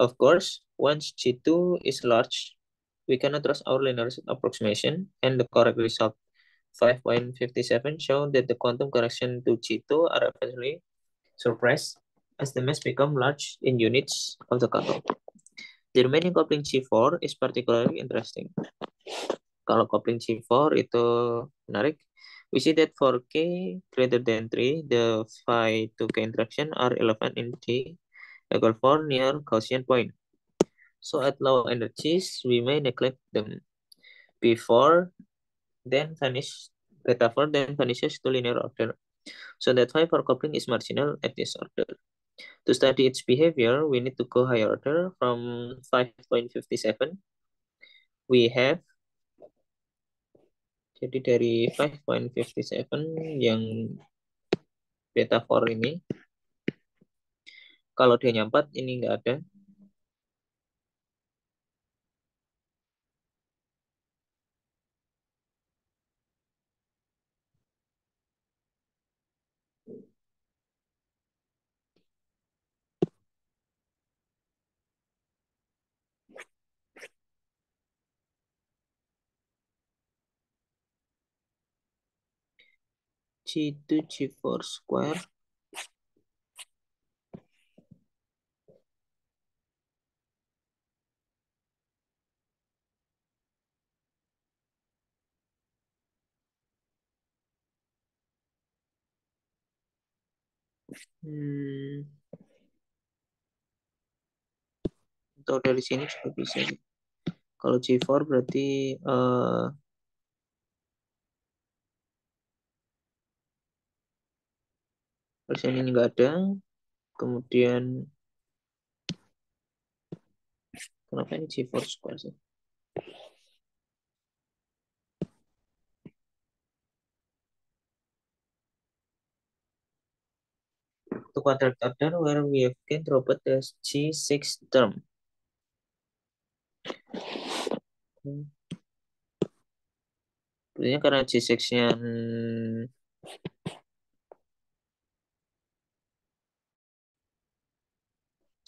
Of course, once G2 is large, we cannot trust our linear approximation, and the correct result 5.57 show that the quantum correction to G2 are eventually suppressed as the mesh become large in units of the cutoff. The remaining coupling G4 is particularly interesting. Kalau coupling G4 itu menarik, we see that for K greater than 3, the phi to K interaction are relevant in D equal 4 near Gaussian point. So at low energies, we may neglect them before then vanish beta 4 then vanishes to linear order. So that phi for coupling is marginal at this order. To study its behavior, we need to go higher order from 5.57. We have jadi dari 5.57 yang beta 4 ini kalau dia nyampat ini enggak ada. G2 G4 square Hmm. Atau dari sini juga bisa. Kalau G4 berarti uh, versi ini enggak ada. Kemudian kenapa ini G4 square sih? to quadratic order where we have gained robot as G6 term. Sebenarnya karena G6-nya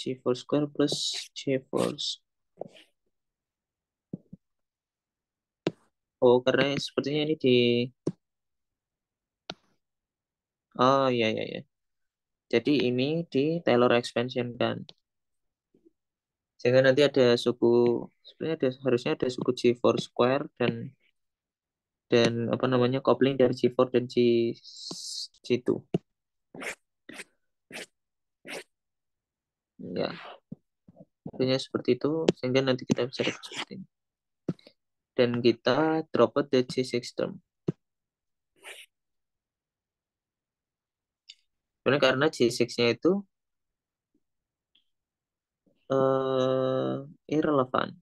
G4 square plus G4 Oh, karena sepertinya ini di Oh, iya, iya, iya. Jadi ini di Taylor expansion kan. Sehingga nanti ada suku sebenarnya ada harusnya ada suku G4 square dan dan apa namanya coupling dari G4 dan G G2. Ya. Artinya seperti itu sehingga nanti kita bisa seperti ini. Dan kita drop out the G6 term. Karena G6-nya itu uh, irrelevant.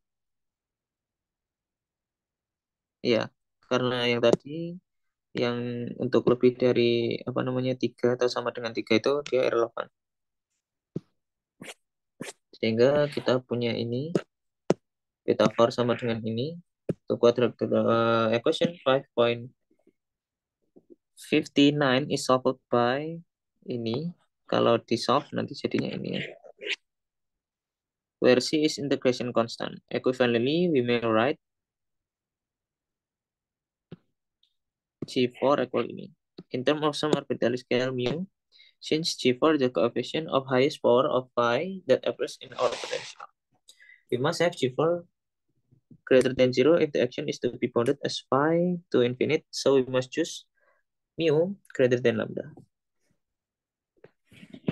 Ya, karena yang tadi yang untuk lebih dari apa namanya tiga atau sama dengan tiga itu dia irrelevant. Sehingga kita punya ini beta 4 sama dengan ini untuk uh, equation 5.59 is solved by ini kalau di solve nanti jadinya ini ya. Where C is integration constant. Equivalently, we may write G4 equal ini. In terms of some arbitrary scale mu, Since G4 is the coefficient of highest power of phi that appears in our potential. We must have G4 greater than 0 if the action is to be bounded as phi to infinite, so we must choose mu greater than lambda.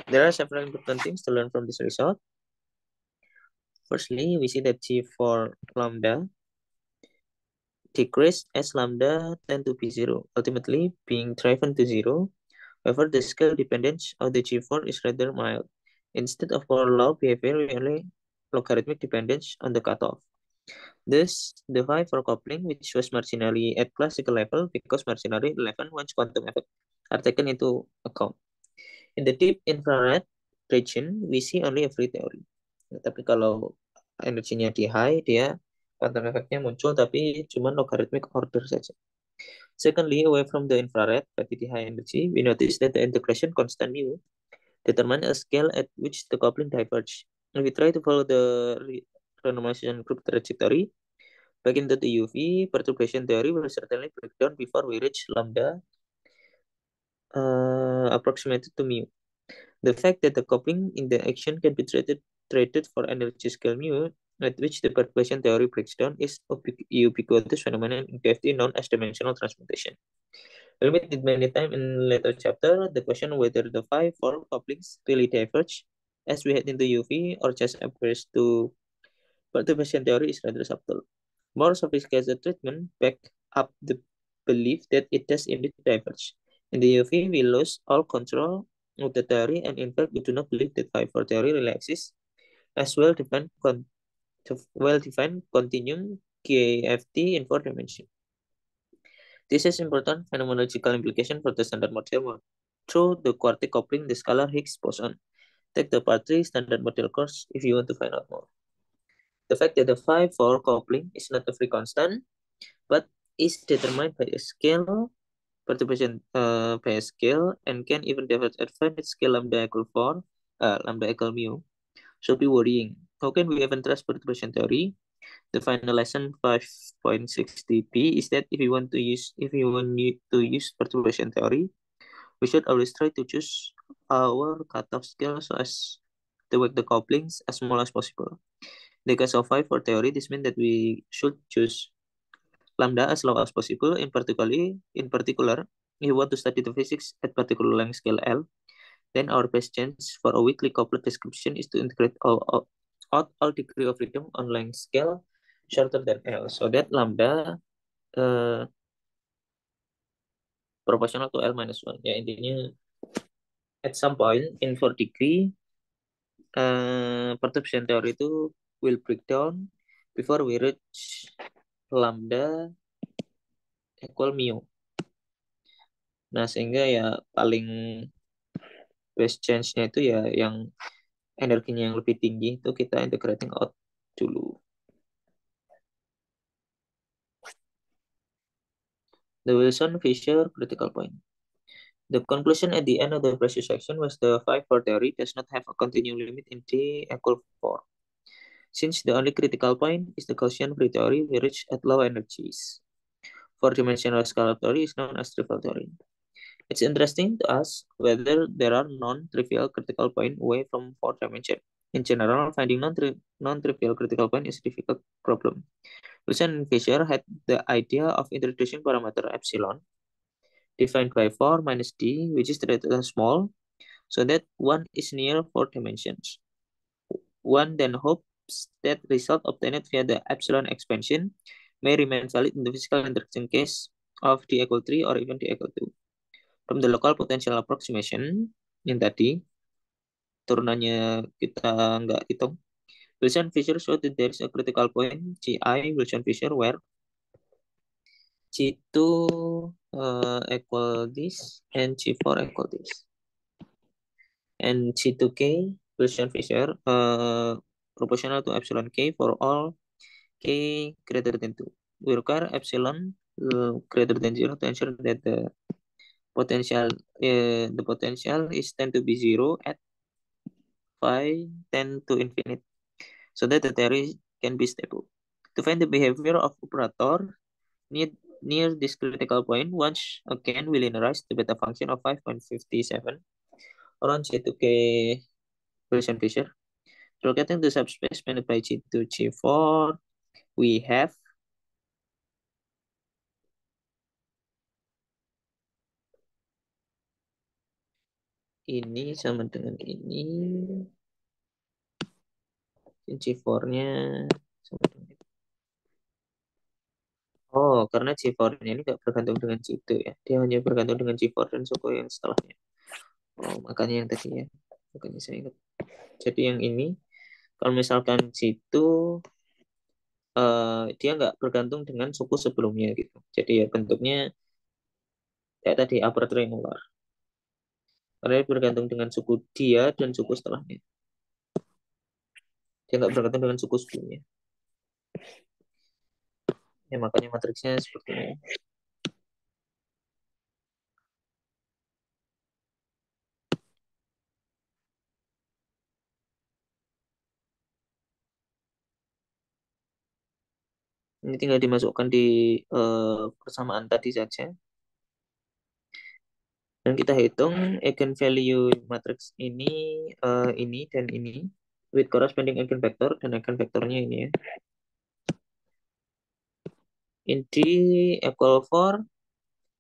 There are several important things to learn from this result. Firstly, we see that G for lambda decrease as lambda tend to be zero, ultimately being driven to zero. However, the scale dependence of the G4 is rather mild. Instead of power law behavior, we only logarithmic dependence on the cutoff. Thus, the phi for coupling, which was marginally at classical level because marginally relevant once quantum effect are taken into account. In the deep infrared region, we see only a free theory. Tapi kalau energinya di high, dia quantum effect-nya muncul, tapi cuma logarithmic order saja. Secondly, away from the infrared, di high energy, we notice that the integration constant mu determine a scale at which the coupling diverge. And we try to follow the renormalization group trajectory back into the UV, perturbation theory will certainly break down before we reach lambda uh, approximated to mu. The fact that the coupling in the action can be treated, treated for energy scale mu, at which the perturbation theory breaks down, is ubiquitous phenomenon in known as dimensional transmutation. We'll meet it many times in later chapter, the question whether the phi for couplings really diverge as we head into UV or just appears to perturbation theory is rather subtle. More sophisticated treatment back up the belief that it does indeed diverge. In the UV, we lose all control of the theory, and in fact, we do not believe that 4 theory really exists as well-defined well-defined continuum KFT in four dimensions. This has important phenomenological implication for the standard model through the quartic coupling the scalar Higgs boson. Take the part 3 standard model course if you want to find out more. The fact that the 5-4 coupling is not a free constant, but is determined by a scale perturbation uh, by a scale and can even at finite scale lambda equal 4, uh, lambda equal mu, should be worrying. How can we even trust perturbation theory? The final lesson 5.60p is that if we want to use if we want to use perturbation theory, we should always try to choose our cutoff scale so as to make the couplings as small as possible. In the case of phi for theory, this means that we should choose lambda as low as possible. In particularly, in particular, if we want to study the physics at particular length scale L, then our best chance for a weakly coupled description is to integrate all, all, all, all degree of freedom on length scale shorter than L, so that lambda uh, proportional to L minus 1. Ya, intinya at some point in 4 degree, uh, perturbation theory itu will break down before we reach lambda equal mu. Nah, sehingga ya paling best chance-nya itu ya yang energinya yang lebih tinggi itu kita integrating out dulu. The Wilson-Fisher critical point. The conclusion at the end of the previous section was the phi 4 theory does not have a continuum limit in t equal 4. Since the only critical point is the Gaussian free theory we reach at low energies. Four-dimensional scalar theory is known as trivial theory. It's interesting to ask whether there are non-trivial critical point away from four dimension. In general, finding non-trivial critical point is a difficult problem. Wilson and Fisher had the idea of introducing parameter epsilon defined by 4 minus d, which is treated as small, so that one is near four dimensions. One then hopes that result obtained via the epsilon expansion may remain valid in the physical interaction case of d equal 3 or even d equal 2. From the local potential approximation yang tadi, turunannya kita nggak hitung, Wilson Fisher showed that there is a critical point GI Wilson Fisher where G2 uh, equal this and G4 equal this. And G2K Wilson Fisher uh, proportional to epsilon k for all k greater than 2. We require epsilon uh, greater than 0 to ensure that the potential uh, the potential is tend to be 0 at phi tend to infinite so that the theory can be stable. To find the behavior of operator near, near this critical point, once again we linearize the beta function of 5.57 around G2K Wilson Fisher. Locating the subspace bounded by G2, G4, we have ini sama dengan ini. G4-nya sama dengan. Oh, karena G4-nya ini nggak bergantung dengan G2 ya. Dia hanya bergantung dengan G4 dan suku yang setelahnya. Oh, makanya yang tadi ya. Makanya saya ingat. Jadi yang ini, kalau misalkan G2, uh, dia nggak bergantung dengan suku sebelumnya gitu. Jadi ya bentuknya kayak tadi triangular. Karena dia bergantung dengan suku dia dan suku setelahnya. Dia nggak bergantung dengan suku sebelumnya. Ya makanya matriksnya seperti ini. Ini tinggal dimasukkan di uh, persamaan tadi saja. Dan kita hitung eigenvalue matriks ini, uh, ini dan ini with corresponding eigenvector dan eigenvektornya ini ya. In equal 4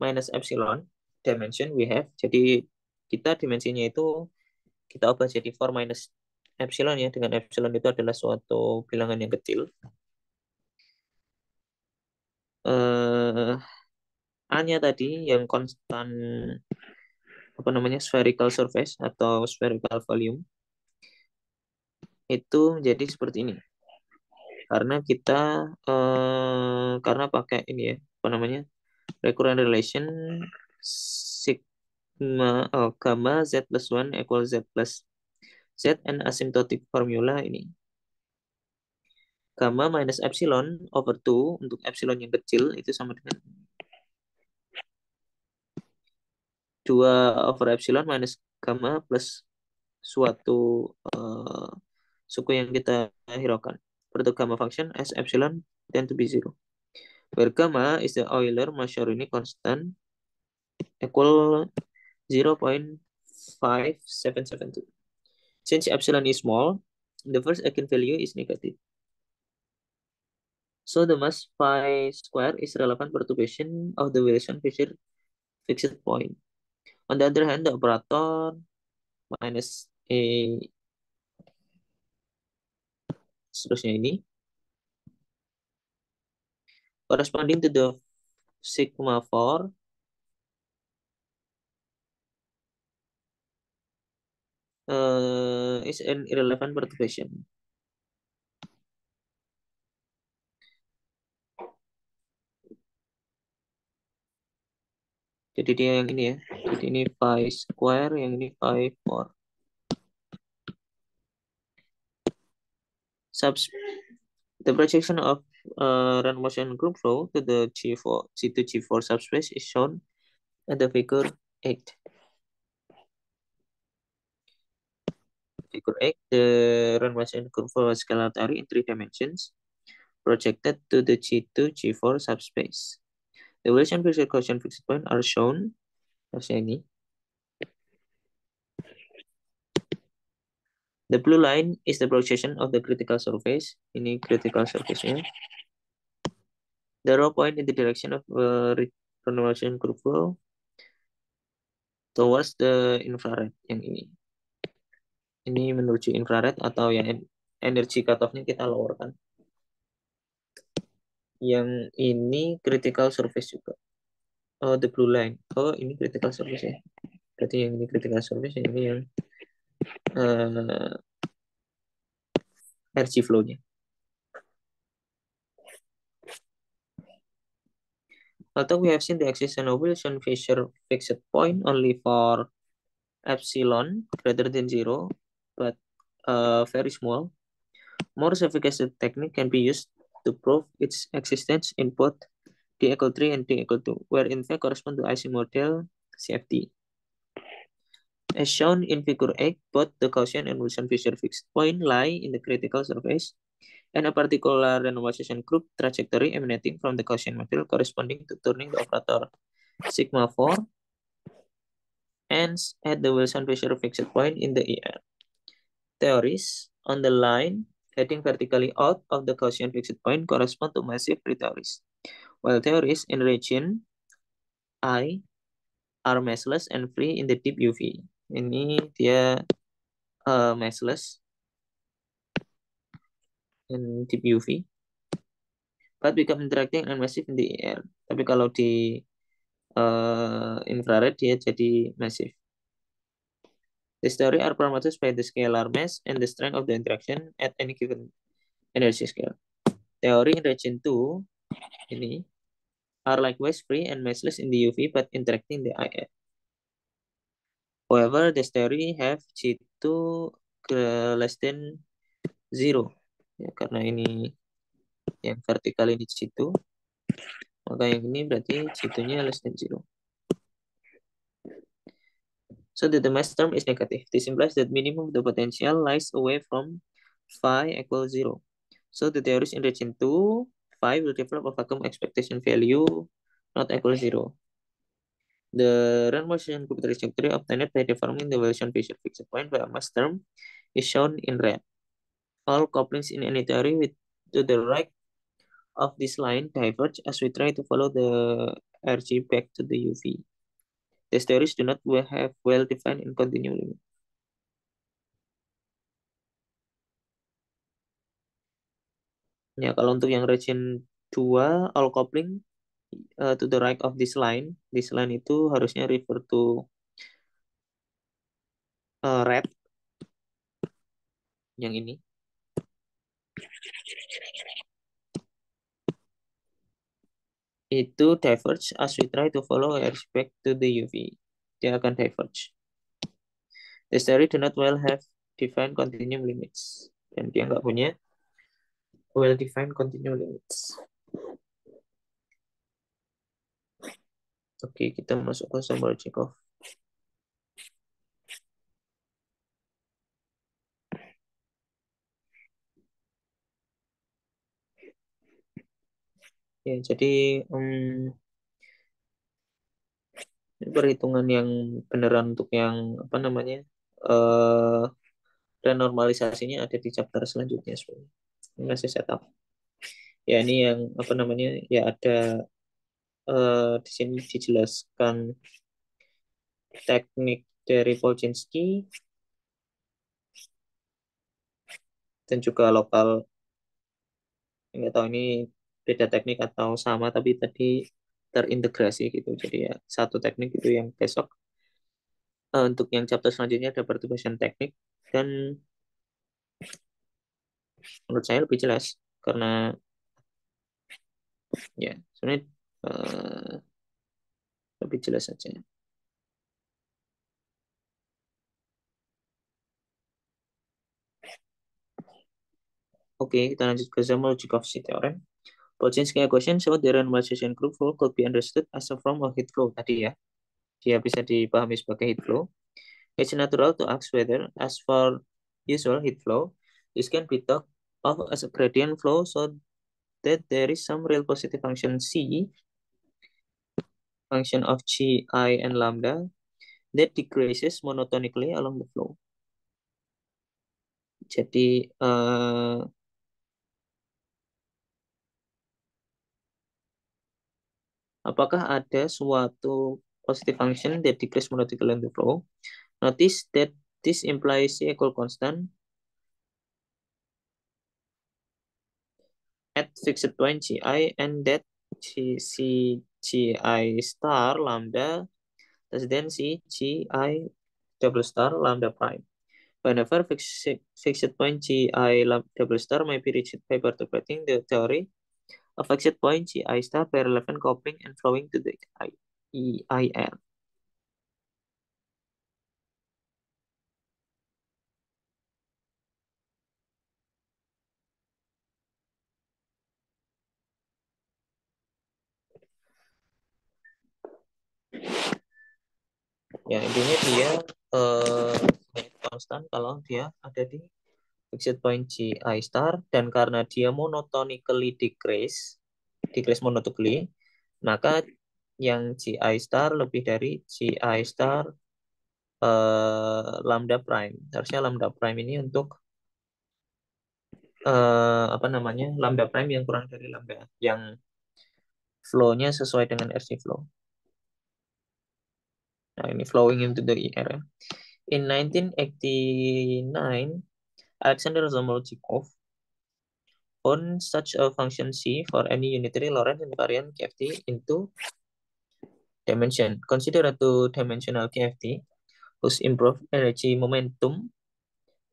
minus epsilon dimension we have. Jadi kita dimensinya itu kita ubah jadi 4 minus epsilon ya. Dengan epsilon itu adalah suatu bilangan yang kecil. Uh, A-nya tadi yang konstan apa namanya spherical surface atau spherical volume itu menjadi seperti ini. Karena kita eh, karena pakai ini ya apa namanya recurrent relation sigma oh, gamma z plus one equal z plus z and asymptotic formula ini. Gamma minus epsilon over 2 untuk epsilon yang kecil itu sama dengan 2 over epsilon minus gamma plus suatu uh, suku yang kita hiraukan. Produk gamma function as epsilon tend to be zero. Where gamma is the Euler-Mascheroni constant equal 0.5772. Since epsilon is small, the first eigenvalue is negative. So the mass phi square is relevant perturbation of the Wilson-Fisher fixed point. On the other hand, the operator minus A. Seterusnya ini. Corresponding to the sigma 4 uh, is an irrelevant perturbation. Jadi dia yang ini ya. Jadi ini pi square, yang ini pi 4. Subs the projection of uh, run motion group flow to the G4, G2 G4 subspace is shown at the figure 8. Figure 8, the run motion group flow scalar theory in three dimensions projected to the G2 G4 subspace. The Wilson Fisher quotient fixed point are shown as any. The blue line is the projection of the critical surface. Ini critical surface-nya. The raw point in the direction of uh, revolution curve towards the infrared yang ini. Ini menuju infrared atau yang energi cutoff-nya kita lowerkan yang ini critical surface juga. Oh, the blue line. Oh, ini critical surface ya. Berarti yang ini critical surface, yang ini yang uh, energy flow-nya. Although we have seen the existence of Wilson-Fisher fixed point only for epsilon greater than zero, but uh, very small, more sophisticated technique can be used to prove its existence in both D equal 3 and D equal 2, where in fact correspond to IC model CFT. As shown in figure 8, both the Gaussian and Wilson-Fisher fixed point lie in the critical surface, and a particular renormalization group trajectory emanating from the Gaussian model corresponding to turning the operator sigma 4 ends at the Wilson-Fisher fixed point in the ER. Theories on the line heading vertically out of the Gaussian fixed point correspond to massive free theories, while theories in region I are massless and free in the deep UV. Ini dia uh, massless in deep UV, but become interacting and massive in the air. Tapi kalau di uh, infrared dia jadi massive. The story are parameters by the scalar mass and the strength of the interaction at any given energy scale. Teori in region 2 ini are likewise free and massless in the UV but interacting the IR. However, the theory have G2 less than 0. Ya, karena ini yang vertikal ini G2, maka yang ini berarti G2-nya less than 0. So the mass term is negative. This implies that minimum of the potential lies away from phi equals 0. So the theories in region 2 5 will develop a vacuum expectation value not equal zero. The run motion group trajectory obtained by deforming the Wilson Fisher fixed point by a mass term is shown in red. All couplings in any theory with to the right of this line diverge as we try to follow the RG back to the UV. The theories do not have well-defined and continuum limit. Ya, kalau untuk yang region 2, all coupling uh, to the right of this line, this line itu harusnya refer to uh, red. Yang ini. Itu diverge as we try to follow respect to the UV. Dia akan diverge. The theory do not well have defined continuum limits. Dan dia nggak punya well-defined continuum limits. Oke, kita masuk ke sumber Chekhov. Ya, jadi um, perhitungan yang beneran untuk yang apa namanya uh, renormalisasinya ada di chapter selanjutnya sebenarnya. Masih setup. Ya ini yang apa namanya ya ada uh, di sini dijelaskan teknik dari Polchinski dan juga lokal. Nggak tahu ini beda teknik atau sama tapi tadi terintegrasi gitu jadi ya satu teknik itu yang besok uh, untuk yang chapter selanjutnya ada pertukasan teknik dan menurut saya lebih jelas karena ya sebenarnya uh, lebih jelas saja. Oke, kita lanjut ke Zamolodchikovsky theorem. Polchinski equation show the randomization group flow could be understood as a form of heat flow tadi ya. Dia bisa dipahami sebagai heat flow. It's natural to ask whether, as for usual heat flow, this can be thought of as a gradient flow so that there is some real positive function C, function of G, I, and lambda that decreases monotonically along the flow. Jadi, uh, apakah ada suatu positive function that decreases monotonically along the flow? Notice that this implies equal constant at fixed point gi and that g, c gi star lambda less than c gi double star lambda prime. Whenever fixed, fixed point gi double star may be reached by interpreting the theory of fixed point gi star by relevant coupling and flowing to the I, EIR. ya intinya dia uh, konstan kalau dia ada di fixed point GI star dan karena dia monotonically decrease decrease monotonically maka yang GI star lebih dari GI star uh, lambda prime. Harusnya lambda prime ini untuk uh, apa namanya lambda prime yang kurang dari lambda yang flow-nya sesuai dengan RC flow. Nah ini flowing into the area. In 1989, Alexander Zamolchikov found such a function C for any unitary Lorentz invariant KFT into dimension. Consider a two-dimensional KFT whose improved energy momentum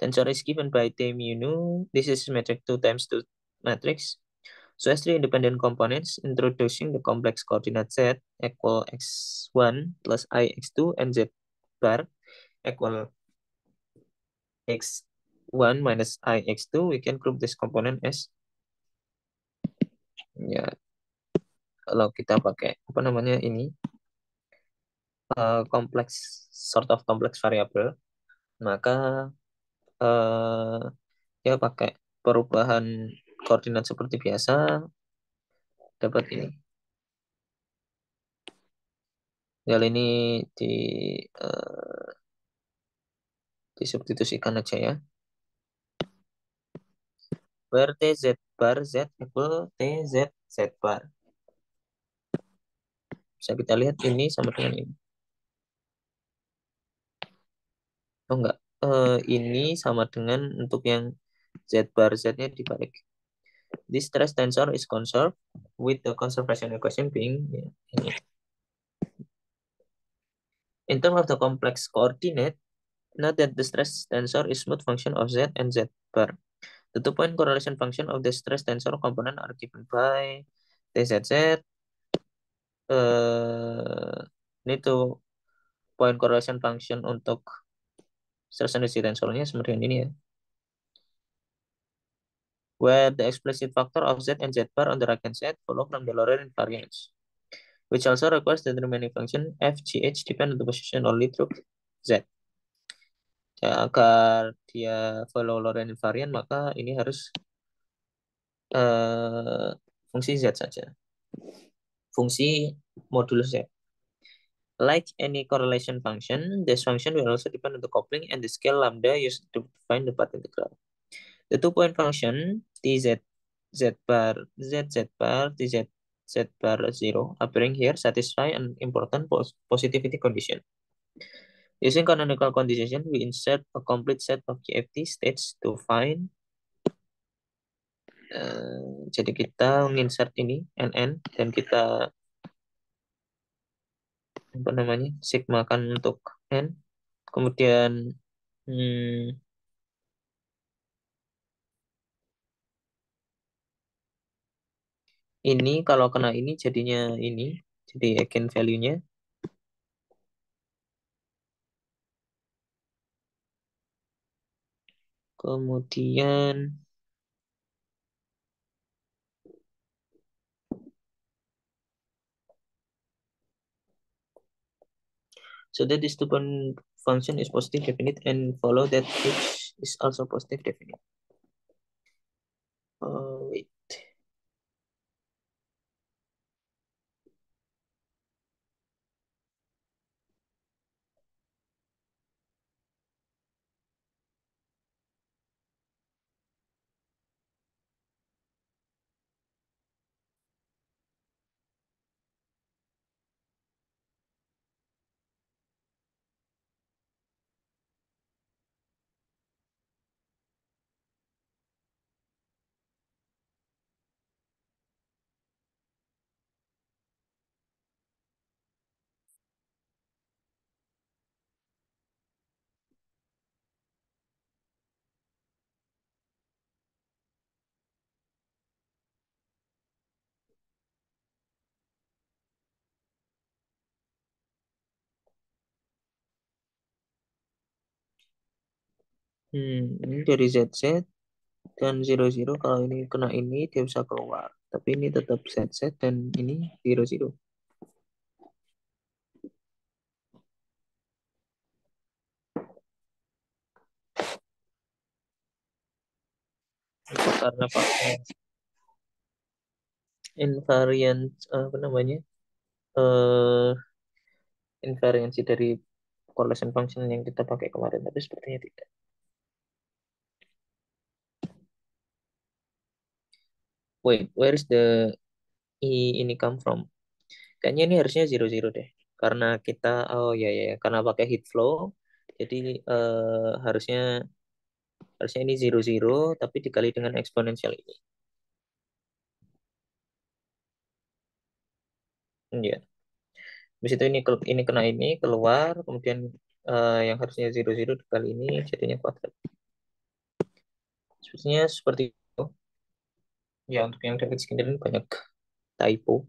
tensor is given by T mu nu. This is symmetric 2 times 2 matrix. So as three independent components, introducing the complex coordinate z equal x1 plus i x2 and z bar equal x1 minus i x2, we can group this component as ya kalau kita pakai apa namanya ini uh, kompleks sort of complex variable maka uh, ya pakai perubahan koordinat seperti biasa dapat ini Tinggal ini di uh, disubstitusikan aja ya. Where TZ bar Z equal TZ Z bar. Bisa kita lihat ini sama dengan ini. Oh enggak, uh, ini sama dengan untuk yang Z bar Z-nya dibalik. This stress tensor is conserved with the conservation equation being ya, ini. In terms of the complex coordinate, note that the stress tensor is smooth function of z and z bar. The two-point correlation function of the stress tensor component are given by tzz. Uh, ini tuh point correlation function untuk stress energy tensornya seperti ini ya. Where the explicit factor of z and z bar on the right-hand side follow from the Lorentz invariance which also requires the remaining function f, g, h depend on the position only through z. Ya, agar dia follow Lorentz invariant, maka ini harus uh, fungsi z saja. Fungsi modulus z. Like any correlation function, this function will also depend on the coupling and the scale lambda used to define the path integral. The two-point function tz z bar z z bar tz z bar 0 appearing here satisfy an important positivity condition. Using canonical condition, we insert a complete set of KFT states to find uh, jadi kita menginsert ini NN dan kita apa namanya sigma kan untuk N. Kemudian hmm, ini kalau kena ini jadinya ini jadi eigen value-nya kemudian so that this two-point function is positive definite and follow that which is also positive definite. Uh, wait Hmm, ini dari ZZ dan 00 kalau ini kena ini dia bisa keluar. Tapi ini tetap ZZ dan ini 00. Karena pakai invariant apa namanya? Uh, invariansi dari correlation function yang kita pakai kemarin, tapi sepertinya tidak. Wait, where is the i ini come from? Kayaknya ini harusnya zero zero deh. Karena kita, oh ya ya, karena pakai heat flow, jadi uh, harusnya harusnya ini zero zero, tapi dikali dengan eksponensial ini. Ya. Habis itu ini ini kena ini keluar, kemudian uh, yang harusnya zero zero dikali ini jadinya kuadrat. Sepertinya seperti. Ya untuk yang David Skinner ini banyak typo.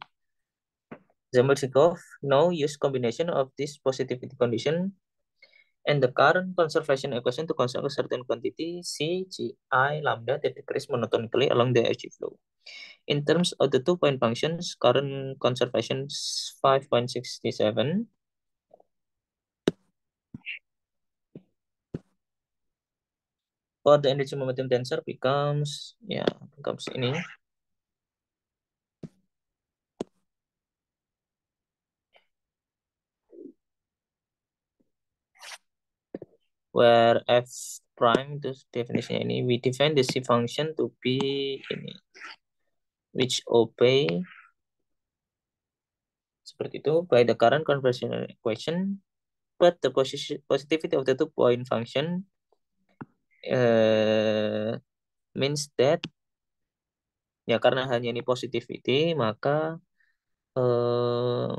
Zamolchikov now use combination of this positivity condition and the current conservation equation to construct a certain quantity C, G, I, lambda that decrease monotonically along the edge flow. In terms of the two point functions, current conservation is 5.67. For the energy momentum tensor becomes, yeah, becomes ini. Where f prime itu definisinya ini, we define the c function to be ini which obey seperti itu by the current conversion equation but the positivity of the two point function uh, means that ya karena hanya ini positivity maka uh,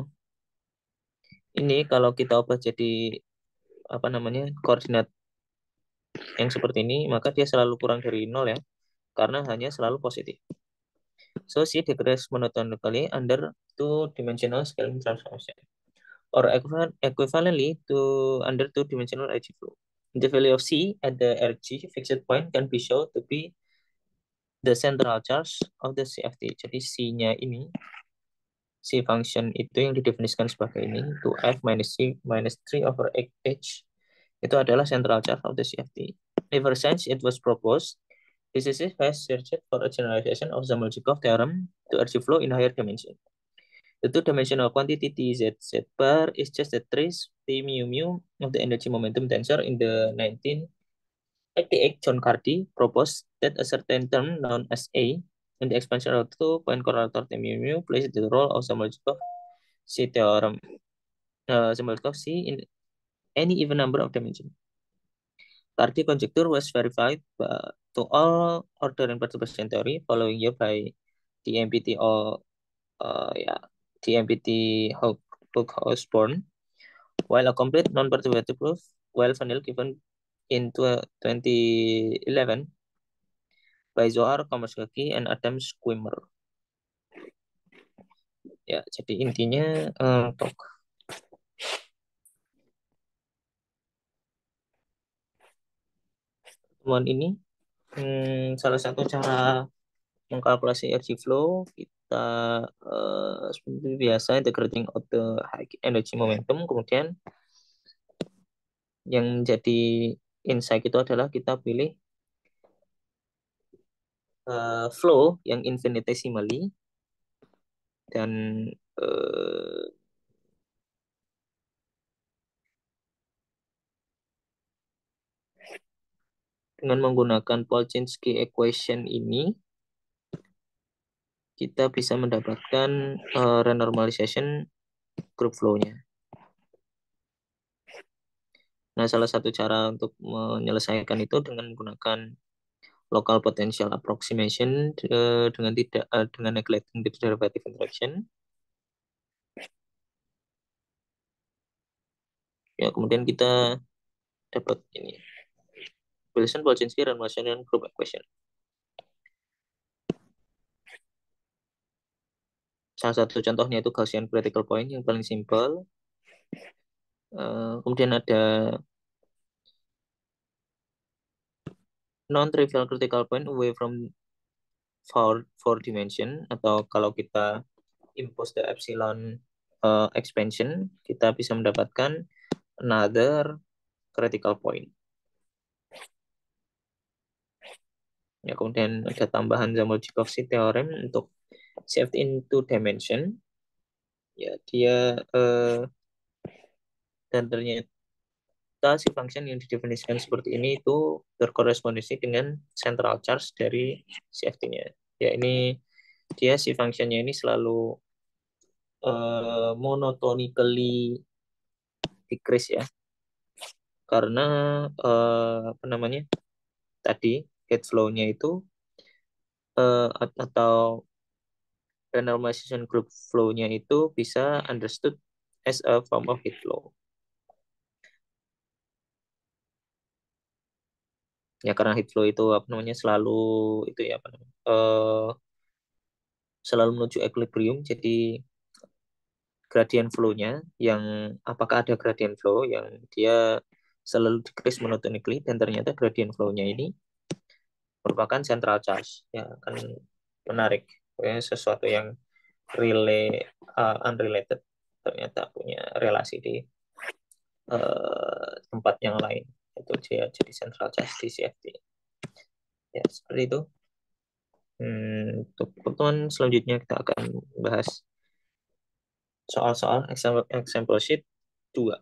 ini kalau kita ubah jadi apa namanya koordinat yang seperti ini maka dia selalu kurang dari nol ya karena hanya selalu positif So she decreases monotonically under two-dimensional scaling transformation, or equivalently to under two-dimensional RG flow. The value of C at the RG fixed point can be shown to be the central charge of the CFT. Jadi C-nya ini, C function itu yang didefinisikan sebagai ini, 2F minus C minus 3 over H, itu adalah central charge of the CFT. Ever since it was proposed, Physicists has searched for a generalization of Zamolchikov theorem to RG flow in higher dimension. The two-dimensional quantity T Z bar is just a trace T mu mu of the energy momentum tensor in the 1988 John Cardy proposed that a certain term known as A in the expansion of two-point correlator T mu mu plays the role of Zamolchikov C theorem. Uh, Zamolchikov C in any even number of dimensions. Cardy conjecture was verified to all order and perturbation theory following you by DMPT or uh, yeah, DMPT Hook, Hook Osborne, while a complete non-perturbative proof, well vanilla given in 2011 by Zohar Komarsky and Adam Squimmer. Ya, jadi intinya untuk uh, pertemuan ini hmm, salah satu cara mengkalkulasi energy flow kita uh, seperti biasa integrating out the energy momentum. Kemudian yang menjadi insight itu adalah kita pilih uh, flow yang infinitesimally dan uh, dengan menggunakan Polchinski equation ini kita bisa mendapatkan uh, renormalization group flow-nya. Nah, salah satu cara untuk menyelesaikan itu dengan menggunakan local potential approximation uh, dengan tidak uh, dengan neglecting the derivative interaction. Ya, kemudian kita dapat ini Wilson, Polchinski, Martian group equation. Salah satu contohnya itu Gaussian critical point yang paling simple. Uh, kemudian ada non-trivial critical point away from four, four dimension atau kalau kita impose the epsilon uh, expansion kita bisa mendapatkan another critical point. Ya, kemudian ada tambahan Zamolchikovsky theorem untuk shift into dimension. Ya, dia eh, dan ternyata si function yang didefinisikan seperti ini itu berkorespondensi dengan central charge dari CFT-nya. Ya ini dia si functionnya ini selalu uh, monotonically decrease ya. Karena uh, apa namanya? Tadi head flow-nya itu uh, atau renormalization group flow-nya itu bisa understood as a form of heat flow. Ya karena heat flow itu apa namanya selalu itu ya apa namanya uh, selalu menuju equilibrium. Jadi gradient flow-nya yang apakah ada gradient flow yang dia selalu decrease monotonically dan ternyata gradient flow-nya ini merupakan central charge. Ya kan menarik Pokoknya sesuatu yang relay uh, unrelated ternyata punya relasi di uh, tempat yang lain. Itu dia jadi central di CFD ya seperti itu. Hmm, untuk pertemuan selanjutnya kita akan bahas soal-soal example, example sheet 2